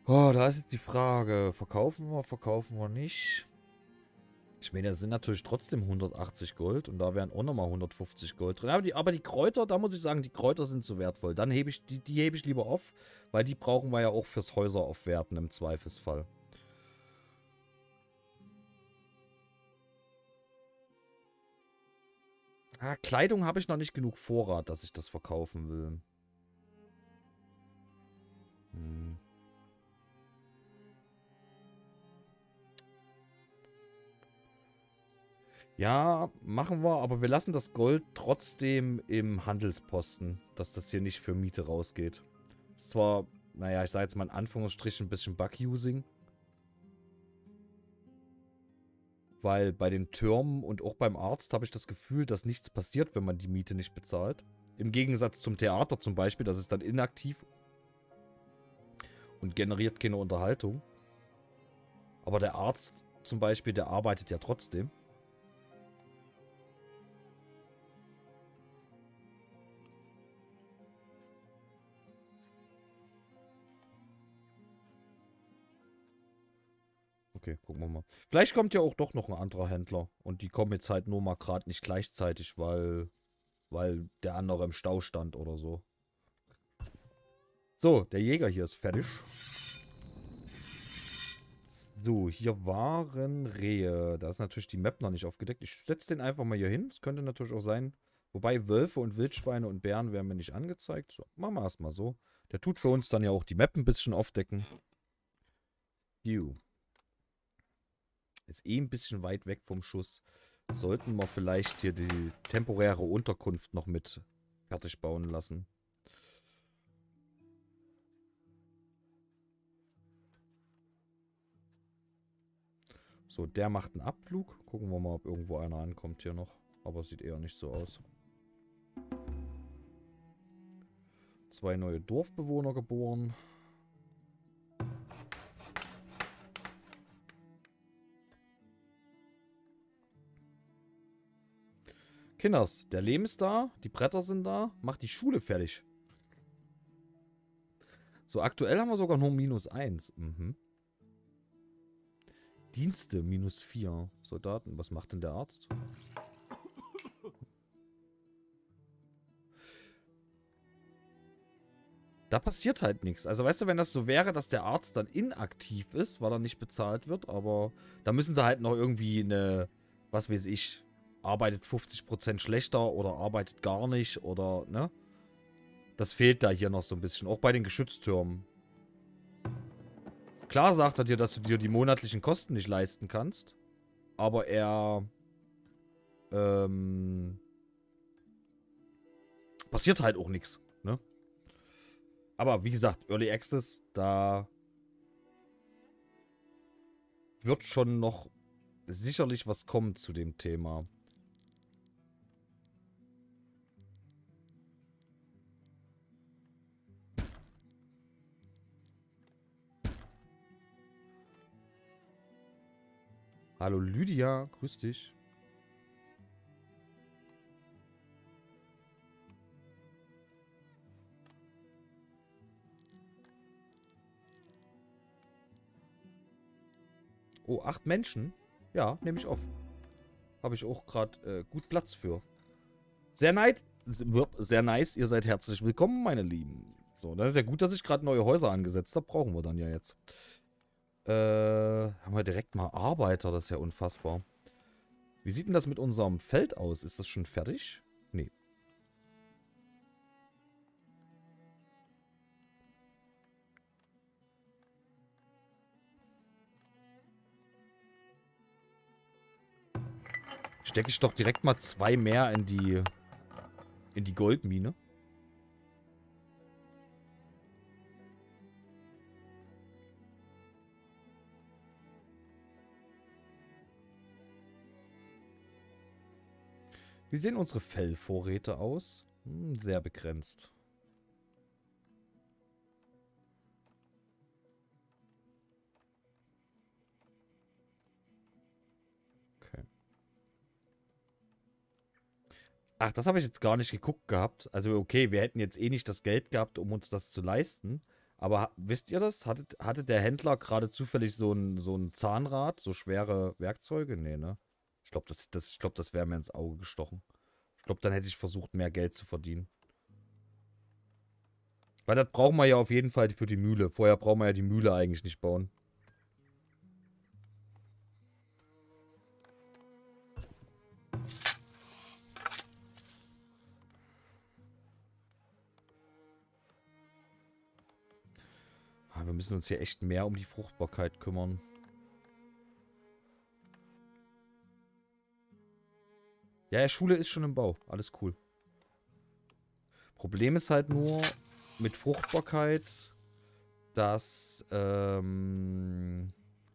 Oh, da ist jetzt die Frage. Verkaufen wir, verkaufen wir nicht? Ich meine, das sind natürlich trotzdem 180 Gold und da wären auch nochmal 150 Gold drin. Aber die, aber die Kräuter, da muss ich sagen, die Kräuter sind so wertvoll. Dann hebe ich, die, die hebe ich lieber auf, weil die brauchen wir ja auch fürs Häuser aufwerten im Zweifelsfall. Ah, Kleidung habe ich noch nicht genug Vorrat, dass ich das verkaufen will. Hm. Ja, machen wir, aber wir lassen das Gold trotzdem im Handelsposten, dass das hier nicht für Miete rausgeht. Ist zwar, naja, ich sage jetzt mal in Anführungsstrichen ein bisschen Bug-Using. Weil bei den Türmen und auch beim Arzt habe ich das Gefühl, dass nichts passiert, wenn man die Miete nicht bezahlt. Im Gegensatz zum Theater zum Beispiel, das ist dann inaktiv und generiert keine Unterhaltung. Aber der Arzt zum Beispiel, der arbeitet ja trotzdem. Okay, gucken wir mal. Vielleicht kommt ja auch doch noch ein anderer Händler. Und die kommen jetzt halt nur mal gerade nicht gleichzeitig, weil, weil der andere im Stau stand oder so. So, der Jäger hier ist fertig. So, hier waren Rehe. Da ist natürlich die Map noch nicht aufgedeckt. Ich setze den einfach mal hier hin. Es könnte natürlich auch sein. Wobei Wölfe und Wildschweine und Bären werden mir nicht angezeigt. So, machen wir erstmal so. Der tut für uns dann ja auch die Map ein bisschen aufdecken. You. Ist eh ein bisschen weit weg vom Schuss. Sollten wir vielleicht hier die temporäre Unterkunft noch mit fertig bauen lassen. So, der macht einen Abflug. Gucken wir mal, ob irgendwo einer ankommt hier noch. Aber sieht eher nicht so aus. Zwei neue Dorfbewohner geboren. Kinders, der Lehm ist da, die Bretter sind da, macht die Schule fertig. So, aktuell haben wir sogar nur minus 1. Mhm. Dienste, minus 4. Soldaten, was macht denn der Arzt? Da passiert halt nichts. Also weißt du, wenn das so wäre, dass der Arzt dann inaktiv ist, weil er nicht bezahlt wird, aber da müssen sie halt noch irgendwie eine, was weiß ich, arbeitet 50% schlechter oder arbeitet gar nicht oder, ne? Das fehlt da hier noch so ein bisschen. Auch bei den Geschütztürmen. Klar sagt er dir, dass du dir die monatlichen Kosten nicht leisten kannst. Aber er... Ähm... Passiert halt auch nichts, ne? Aber wie gesagt, Early Access, da... Wird schon noch sicherlich was kommen zu dem Thema. Hallo Lydia, grüß dich. Oh, acht Menschen? Ja, nehme ich auf. Habe ich auch gerade äh, gut Platz für. Sehr nice, sehr nice, ihr seid herzlich willkommen, meine Lieben. So, dann ist ja gut, dass ich gerade neue Häuser angesetzt habe. Brauchen wir dann ja jetzt. Äh, haben wir direkt mal Arbeiter, das ist ja unfassbar. Wie sieht denn das mit unserem Feld aus? Ist das schon fertig? Nee. Stecke ich doch direkt mal zwei mehr in die in die Goldmine. Wie sehen unsere Fellvorräte aus? Hm, sehr begrenzt. Ach, das habe ich jetzt gar nicht geguckt gehabt. Also okay, wir hätten jetzt eh nicht das Geld gehabt, um uns das zu leisten. Aber wisst ihr das? Hatte, hatte der Händler gerade zufällig so ein, so ein Zahnrad, so schwere Werkzeuge? Nee, ne? Ich glaube, das, das, glaub, das wäre mir ins Auge gestochen. Ich glaube, dann hätte ich versucht, mehr Geld zu verdienen. Weil das brauchen wir ja auf jeden Fall für die Mühle. Vorher brauchen wir ja die Mühle eigentlich nicht bauen. wir müssen uns hier echt mehr um die Fruchtbarkeit kümmern. Ja, ja, Schule ist schon im Bau. Alles cool. Problem ist halt nur mit Fruchtbarkeit, dass, ähm...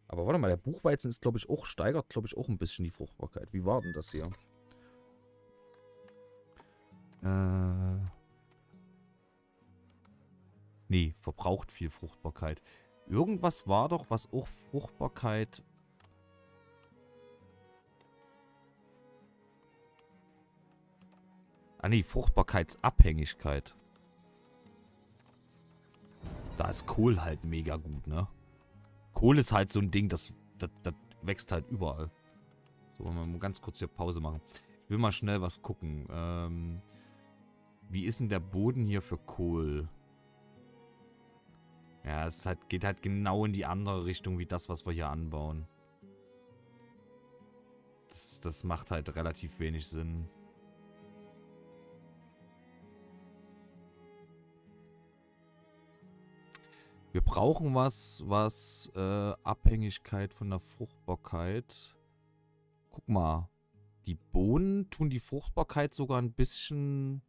Aber warte mal, der Buchweizen ist, glaube ich, auch, steigert, glaube ich, auch ein bisschen die Fruchtbarkeit. Wie war denn das hier? Äh... Nee, verbraucht viel Fruchtbarkeit. Irgendwas war doch, was auch Fruchtbarkeit... Ah nee, Fruchtbarkeitsabhängigkeit. Da ist Kohl halt mega gut, ne? Kohl ist halt so ein Ding, das, das, das wächst halt überall. So, wollen wir mal ganz kurz hier Pause machen. Ich will mal schnell was gucken. Ähm, wie ist denn der Boden hier für Kohl? Ja, es halt, geht halt genau in die andere Richtung wie das, was wir hier anbauen. Das, das macht halt relativ wenig Sinn. Wir brauchen was, was äh, Abhängigkeit von der Fruchtbarkeit. Guck mal. Die Bohnen tun die Fruchtbarkeit sogar ein bisschen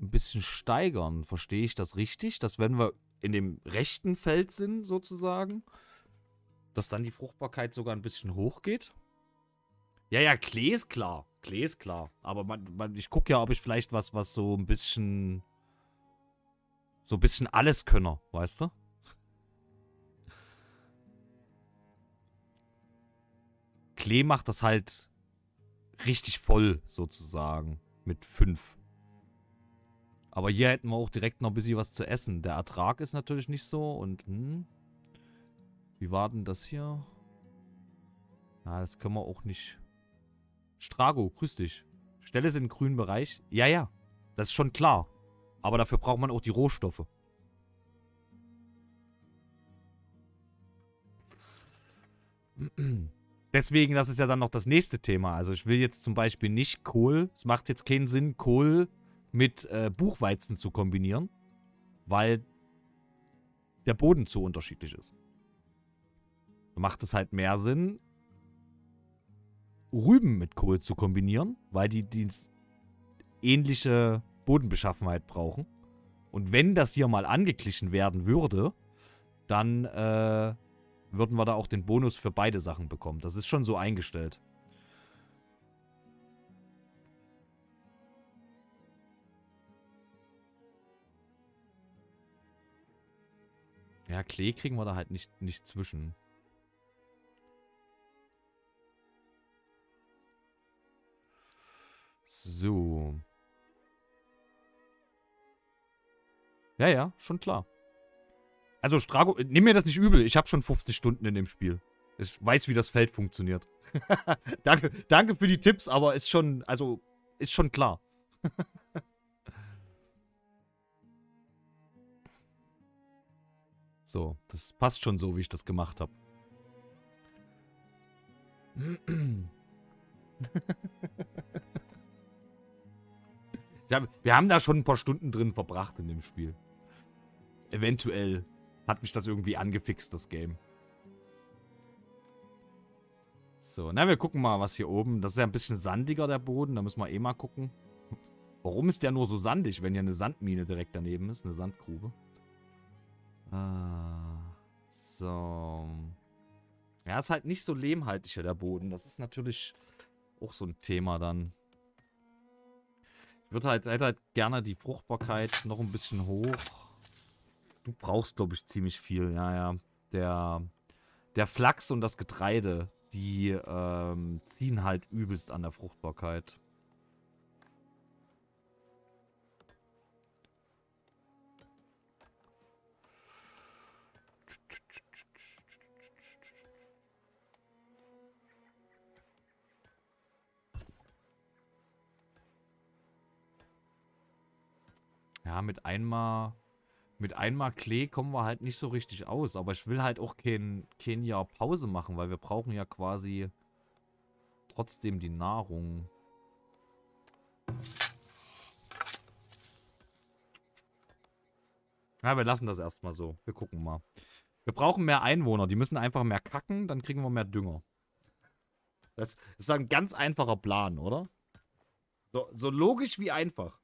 ein bisschen steigern. Verstehe ich das richtig? Dass wenn wir in dem rechten Feld sind, sozusagen, dass dann die Fruchtbarkeit sogar ein bisschen hochgeht. Ja, ja, Klee ist klar. Klee ist klar. Aber man, man, ich gucke ja, ob ich vielleicht was, was so ein bisschen. So ein bisschen alles könner, weißt du? Klee macht das halt richtig voll, sozusagen. Mit 5. Aber hier hätten wir auch direkt noch ein bisschen was zu essen. Der Ertrag ist natürlich nicht so und, hm. Wie war denn das hier? Ja, das können wir auch nicht. Strago, grüß dich. Stelle es in den grünen Bereich. Ja, ja. Das ist schon klar. Aber dafür braucht man auch die Rohstoffe. Deswegen, das ist ja dann noch das nächste Thema. Also ich will jetzt zum Beispiel nicht Kohl. Es macht jetzt keinen Sinn, Kohl mit äh, Buchweizen zu kombinieren, weil der Boden zu unterschiedlich ist. Da macht es halt mehr Sinn, Rüben mit Kohl zu kombinieren, weil die, die ähnliche Bodenbeschaffenheit brauchen. Und wenn das hier mal angeglichen werden würde, dann äh, würden wir da auch den Bonus für beide Sachen bekommen. Das ist schon so eingestellt. Ja, Klee kriegen wir da halt nicht, nicht zwischen. So. Ja, ja, schon klar. Also, Strago, nimm mir das nicht übel. Ich habe schon 50 Stunden in dem Spiel. Ich weiß, wie das Feld funktioniert. danke, danke für die Tipps, aber ist schon, also, ist schon klar. so, das passt schon so, wie ich das gemacht habe. hab, wir haben da schon ein paar Stunden drin verbracht in dem Spiel. Eventuell hat mich das irgendwie angefixt, das Game. So, na, wir gucken mal, was hier oben... Das ist ja ein bisschen sandiger, der Boden. Da müssen wir eh mal gucken. Warum ist der nur so sandig, wenn ja eine Sandmine direkt daneben ist? Eine Sandgrube. Ah, so. Ja, ist halt nicht so lehmhaltig, der Boden. Das ist natürlich auch so ein Thema dann. Würde halt, hätte halt gerne die Fruchtbarkeit noch ein bisschen hoch. Du brauchst, glaube ich, ziemlich viel. Ja, ja. Der, der Flachs und das Getreide, die ähm, ziehen halt übelst an der Fruchtbarkeit. Ja, mit einmal, mit einmal Klee kommen wir halt nicht so richtig aus. Aber ich will halt auch kein, kein Jahr Pause machen, weil wir brauchen ja quasi trotzdem die Nahrung. Ja, wir lassen das erstmal so. Wir gucken mal. Wir brauchen mehr Einwohner. Die müssen einfach mehr kacken, dann kriegen wir mehr Dünger. Das ist ein ganz einfacher Plan, oder? So, so logisch wie einfach.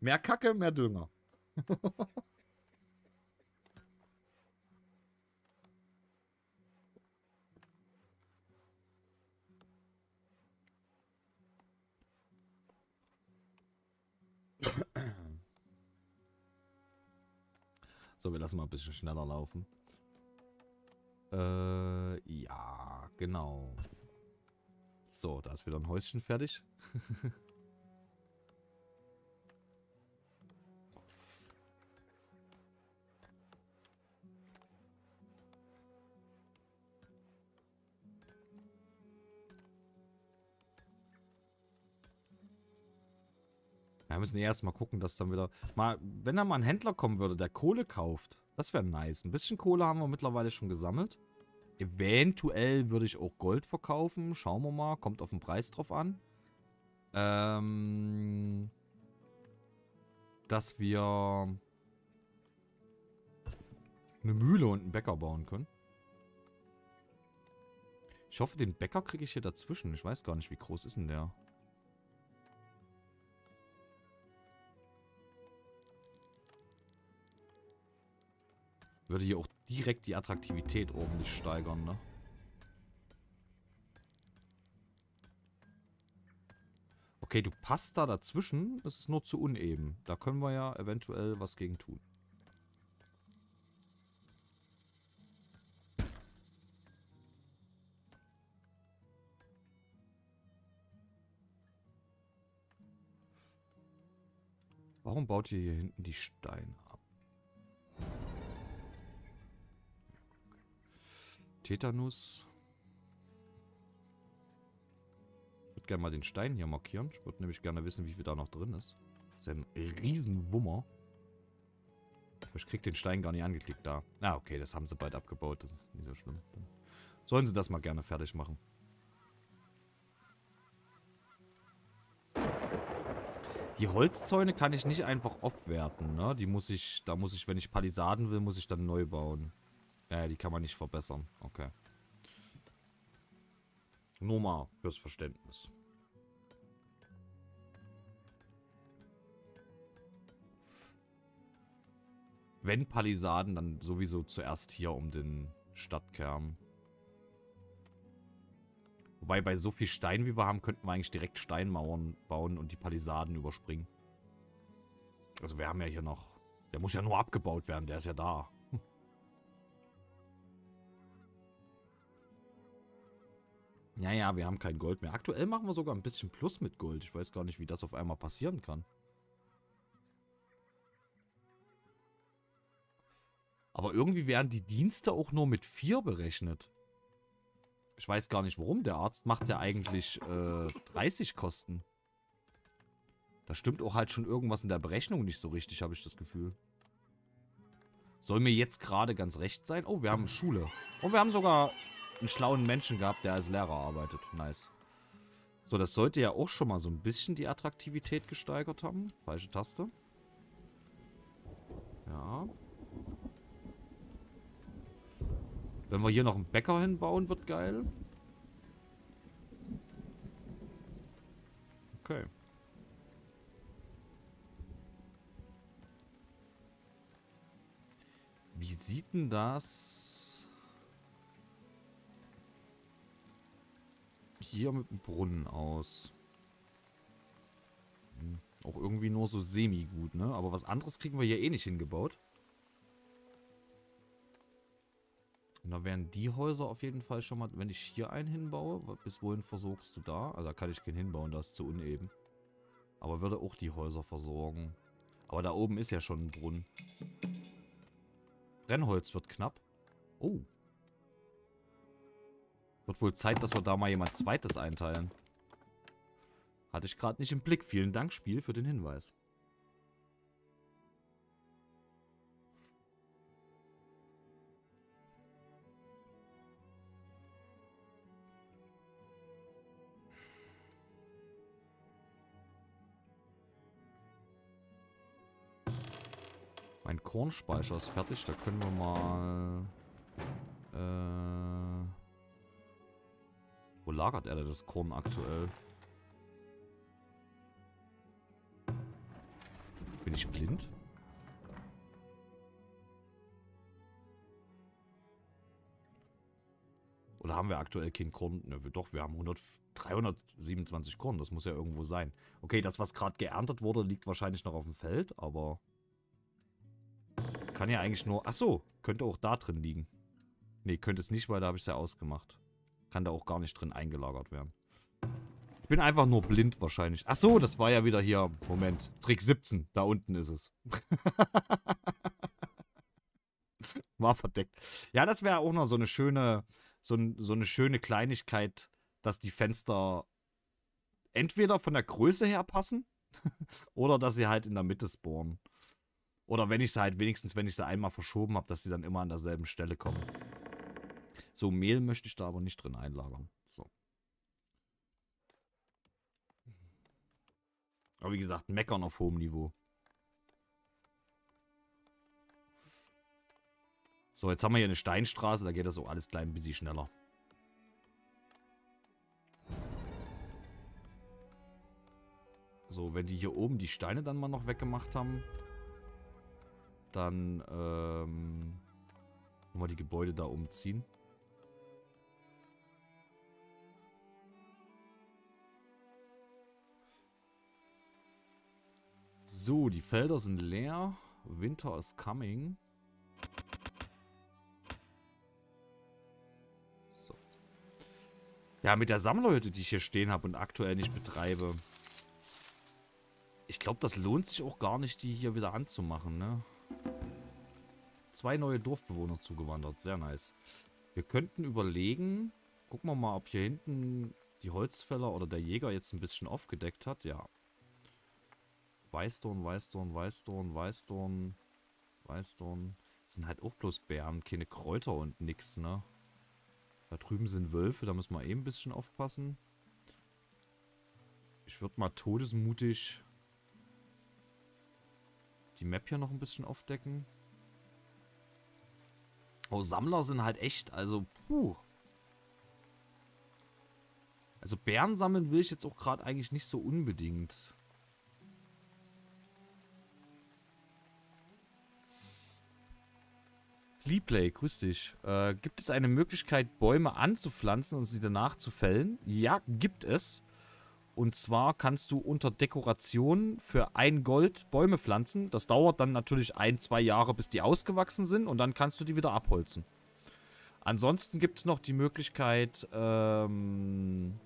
Mehr Kacke, mehr Dünger. so, wir lassen mal ein bisschen schneller laufen. Äh, ja, genau. So, da ist wieder ein Häuschen fertig. wir müssen erst mal gucken, dass dann wieder... Mal, wenn da mal ein Händler kommen würde, der Kohle kauft. Das wäre nice. Ein bisschen Kohle haben wir mittlerweile schon gesammelt. Eventuell würde ich auch Gold verkaufen. Schauen wir mal. Kommt auf den Preis drauf an. Ähm... Dass wir... Eine Mühle und einen Bäcker bauen können. Ich hoffe, den Bäcker kriege ich hier dazwischen. Ich weiß gar nicht, wie groß ist denn der? Würde hier auch direkt die Attraktivität ordentlich steigern, ne? Okay, du passt da dazwischen. Das ist nur zu uneben. Da können wir ja eventuell was gegen tun. Warum baut ihr hier hinten die Steine Tetanus. Ich würde gerne mal den Stein hier markieren. Ich würde nämlich gerne wissen, wie viel da noch drin ist. Das ist ein Riesenwummer. Ich krieg den Stein gar nicht angeklickt da. Ah, okay, das haben sie bald abgebaut. Das ist nicht so schlimm. Dann sollen sie das mal gerne fertig machen. Die Holzzäune kann ich nicht einfach aufwerten, ne? Die muss ich, da muss ich, wenn ich Palisaden will, muss ich dann neu bauen. Ja, die kann man nicht verbessern. Okay. Nur mal fürs Verständnis. Wenn Palisaden, dann sowieso zuerst hier um den Stadtkern. Wobei bei so viel Stein wie wir haben, könnten wir eigentlich direkt Steinmauern bauen und die Palisaden überspringen. Also wir haben ja hier noch... Der muss ja nur abgebaut werden, der ist ja da. Ja, ja, wir haben kein Gold mehr. Aktuell machen wir sogar ein bisschen Plus mit Gold. Ich weiß gar nicht, wie das auf einmal passieren kann. Aber irgendwie werden die Dienste auch nur mit 4 berechnet. Ich weiß gar nicht warum. Der Arzt macht ja eigentlich äh, 30 Kosten. Da stimmt auch halt schon irgendwas in der Berechnung nicht so richtig, habe ich das Gefühl. Soll mir jetzt gerade ganz recht sein? Oh, wir haben Schule. Und wir haben sogar einen schlauen Menschen gehabt, der als Lehrer arbeitet. Nice. So, das sollte ja auch schon mal so ein bisschen die Attraktivität gesteigert haben. Falsche Taste. Ja. Wenn wir hier noch einen Bäcker hinbauen, wird geil. Okay. Wie sieht denn das hier mit dem Brunnen aus? Hm, auch irgendwie nur so semi-gut, ne? Aber was anderes kriegen wir hier eh nicht hingebaut. Und da wären die Häuser auf jeden Fall schon mal, wenn ich hier einen hinbaue, bis wohin versorgst du da? Also da kann ich keinen hinbauen, das ist zu uneben. Aber würde auch die Häuser versorgen. Aber da oben ist ja schon ein Brunnen. Brennholz wird knapp. Oh. Wird wohl Zeit, dass wir da mal jemand zweites einteilen. Hatte ich gerade nicht im Blick. Vielen Dank, Spiel, für den Hinweis. Mein Kornspeicher ist fertig. Da können wir mal... Äh, wo lagert er denn das Korn aktuell? Bin ich blind? Oder haben wir aktuell kein Korn? Ne, doch, wir haben 100, 327 Korn. Das muss ja irgendwo sein. Okay, das, was gerade geerntet wurde, liegt wahrscheinlich noch auf dem Feld, aber... Kann ja eigentlich nur... Ach so, könnte auch da drin liegen. Nee, könnte es nicht, weil da habe ich es ja ausgemacht. Kann da auch gar nicht drin eingelagert werden. Ich bin einfach nur blind wahrscheinlich. Ach so, das war ja wieder hier... Moment. Trick 17. Da unten ist es. war verdeckt. Ja, das wäre auch noch so eine schöne... So, so eine schöne Kleinigkeit, dass die Fenster entweder von der Größe her passen oder dass sie halt in der Mitte spawnen. Oder wenn ich sie halt wenigstens, wenn ich sie einmal verschoben habe, dass sie dann immer an derselben Stelle kommen. So, Mehl möchte ich da aber nicht drin einlagern. So. Aber wie gesagt, meckern auf hohem Niveau. So, jetzt haben wir hier eine Steinstraße, da geht das auch alles klein ein bisschen schneller. So, wenn die hier oben die Steine dann mal noch weggemacht haben, dann ähm, wollen wir die Gebäude da umziehen. So, die Felder sind leer. Winter is coming. So. Ja, mit der Sammlerhütte, die ich hier stehen habe und aktuell nicht betreibe. Ich glaube, das lohnt sich auch gar nicht, die hier wieder anzumachen, ne? Zwei neue Dorfbewohner zugewandert. Sehr nice. Wir könnten überlegen, gucken wir mal, ob hier hinten die Holzfäller oder der Jäger jetzt ein bisschen aufgedeckt hat. Ja. Weißdorn, Weißdorn, Weißdorn, Weißdorn, Weißdorn. Sind halt auch bloß Bären, keine Kräuter und nix, ne? Da drüben sind Wölfe, da müssen wir eben eh ein bisschen aufpassen. Ich würde mal todesmutig die Map hier noch ein bisschen aufdecken. Oh, Sammler sind halt echt, also, puh. Also Bären sammeln will ich jetzt auch gerade eigentlich nicht so unbedingt. Leeplay, grüß dich. Äh, gibt es eine Möglichkeit, Bäume anzupflanzen und sie danach zu fällen? Ja, gibt es. Und zwar kannst du unter Dekoration für ein Gold Bäume pflanzen. Das dauert dann natürlich ein, zwei Jahre, bis die ausgewachsen sind. Und dann kannst du die wieder abholzen. Ansonsten gibt es noch die Möglichkeit ähm,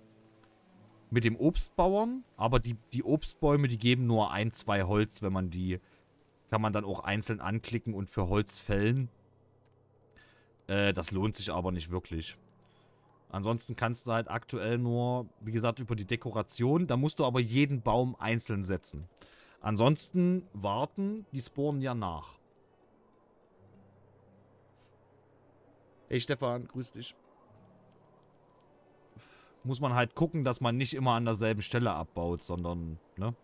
mit dem Obstbauern, aber die, die Obstbäume, die geben nur ein, zwei Holz, wenn man die, kann man dann auch einzeln anklicken und für Holz fällen. Äh, das lohnt sich aber nicht wirklich. Ansonsten kannst du halt aktuell nur, wie gesagt, über die Dekoration, da musst du aber jeden Baum einzeln setzen. Ansonsten warten, die spawnen ja nach. Hey Stefan, grüß dich. Muss man halt gucken, dass man nicht immer an derselben Stelle abbaut, sondern, ne?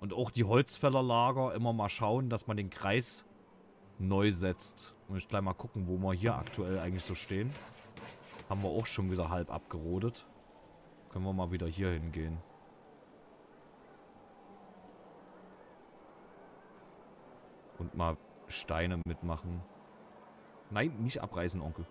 Und auch die Holzfällerlager immer mal schauen, dass man den Kreis neu setzt. Muss ich gleich mal gucken, wo wir hier aktuell eigentlich so stehen. Haben wir auch schon wieder halb abgerodet. Können wir mal wieder hier hingehen. Und mal Steine mitmachen. Nein, nicht abreißen, Onkel.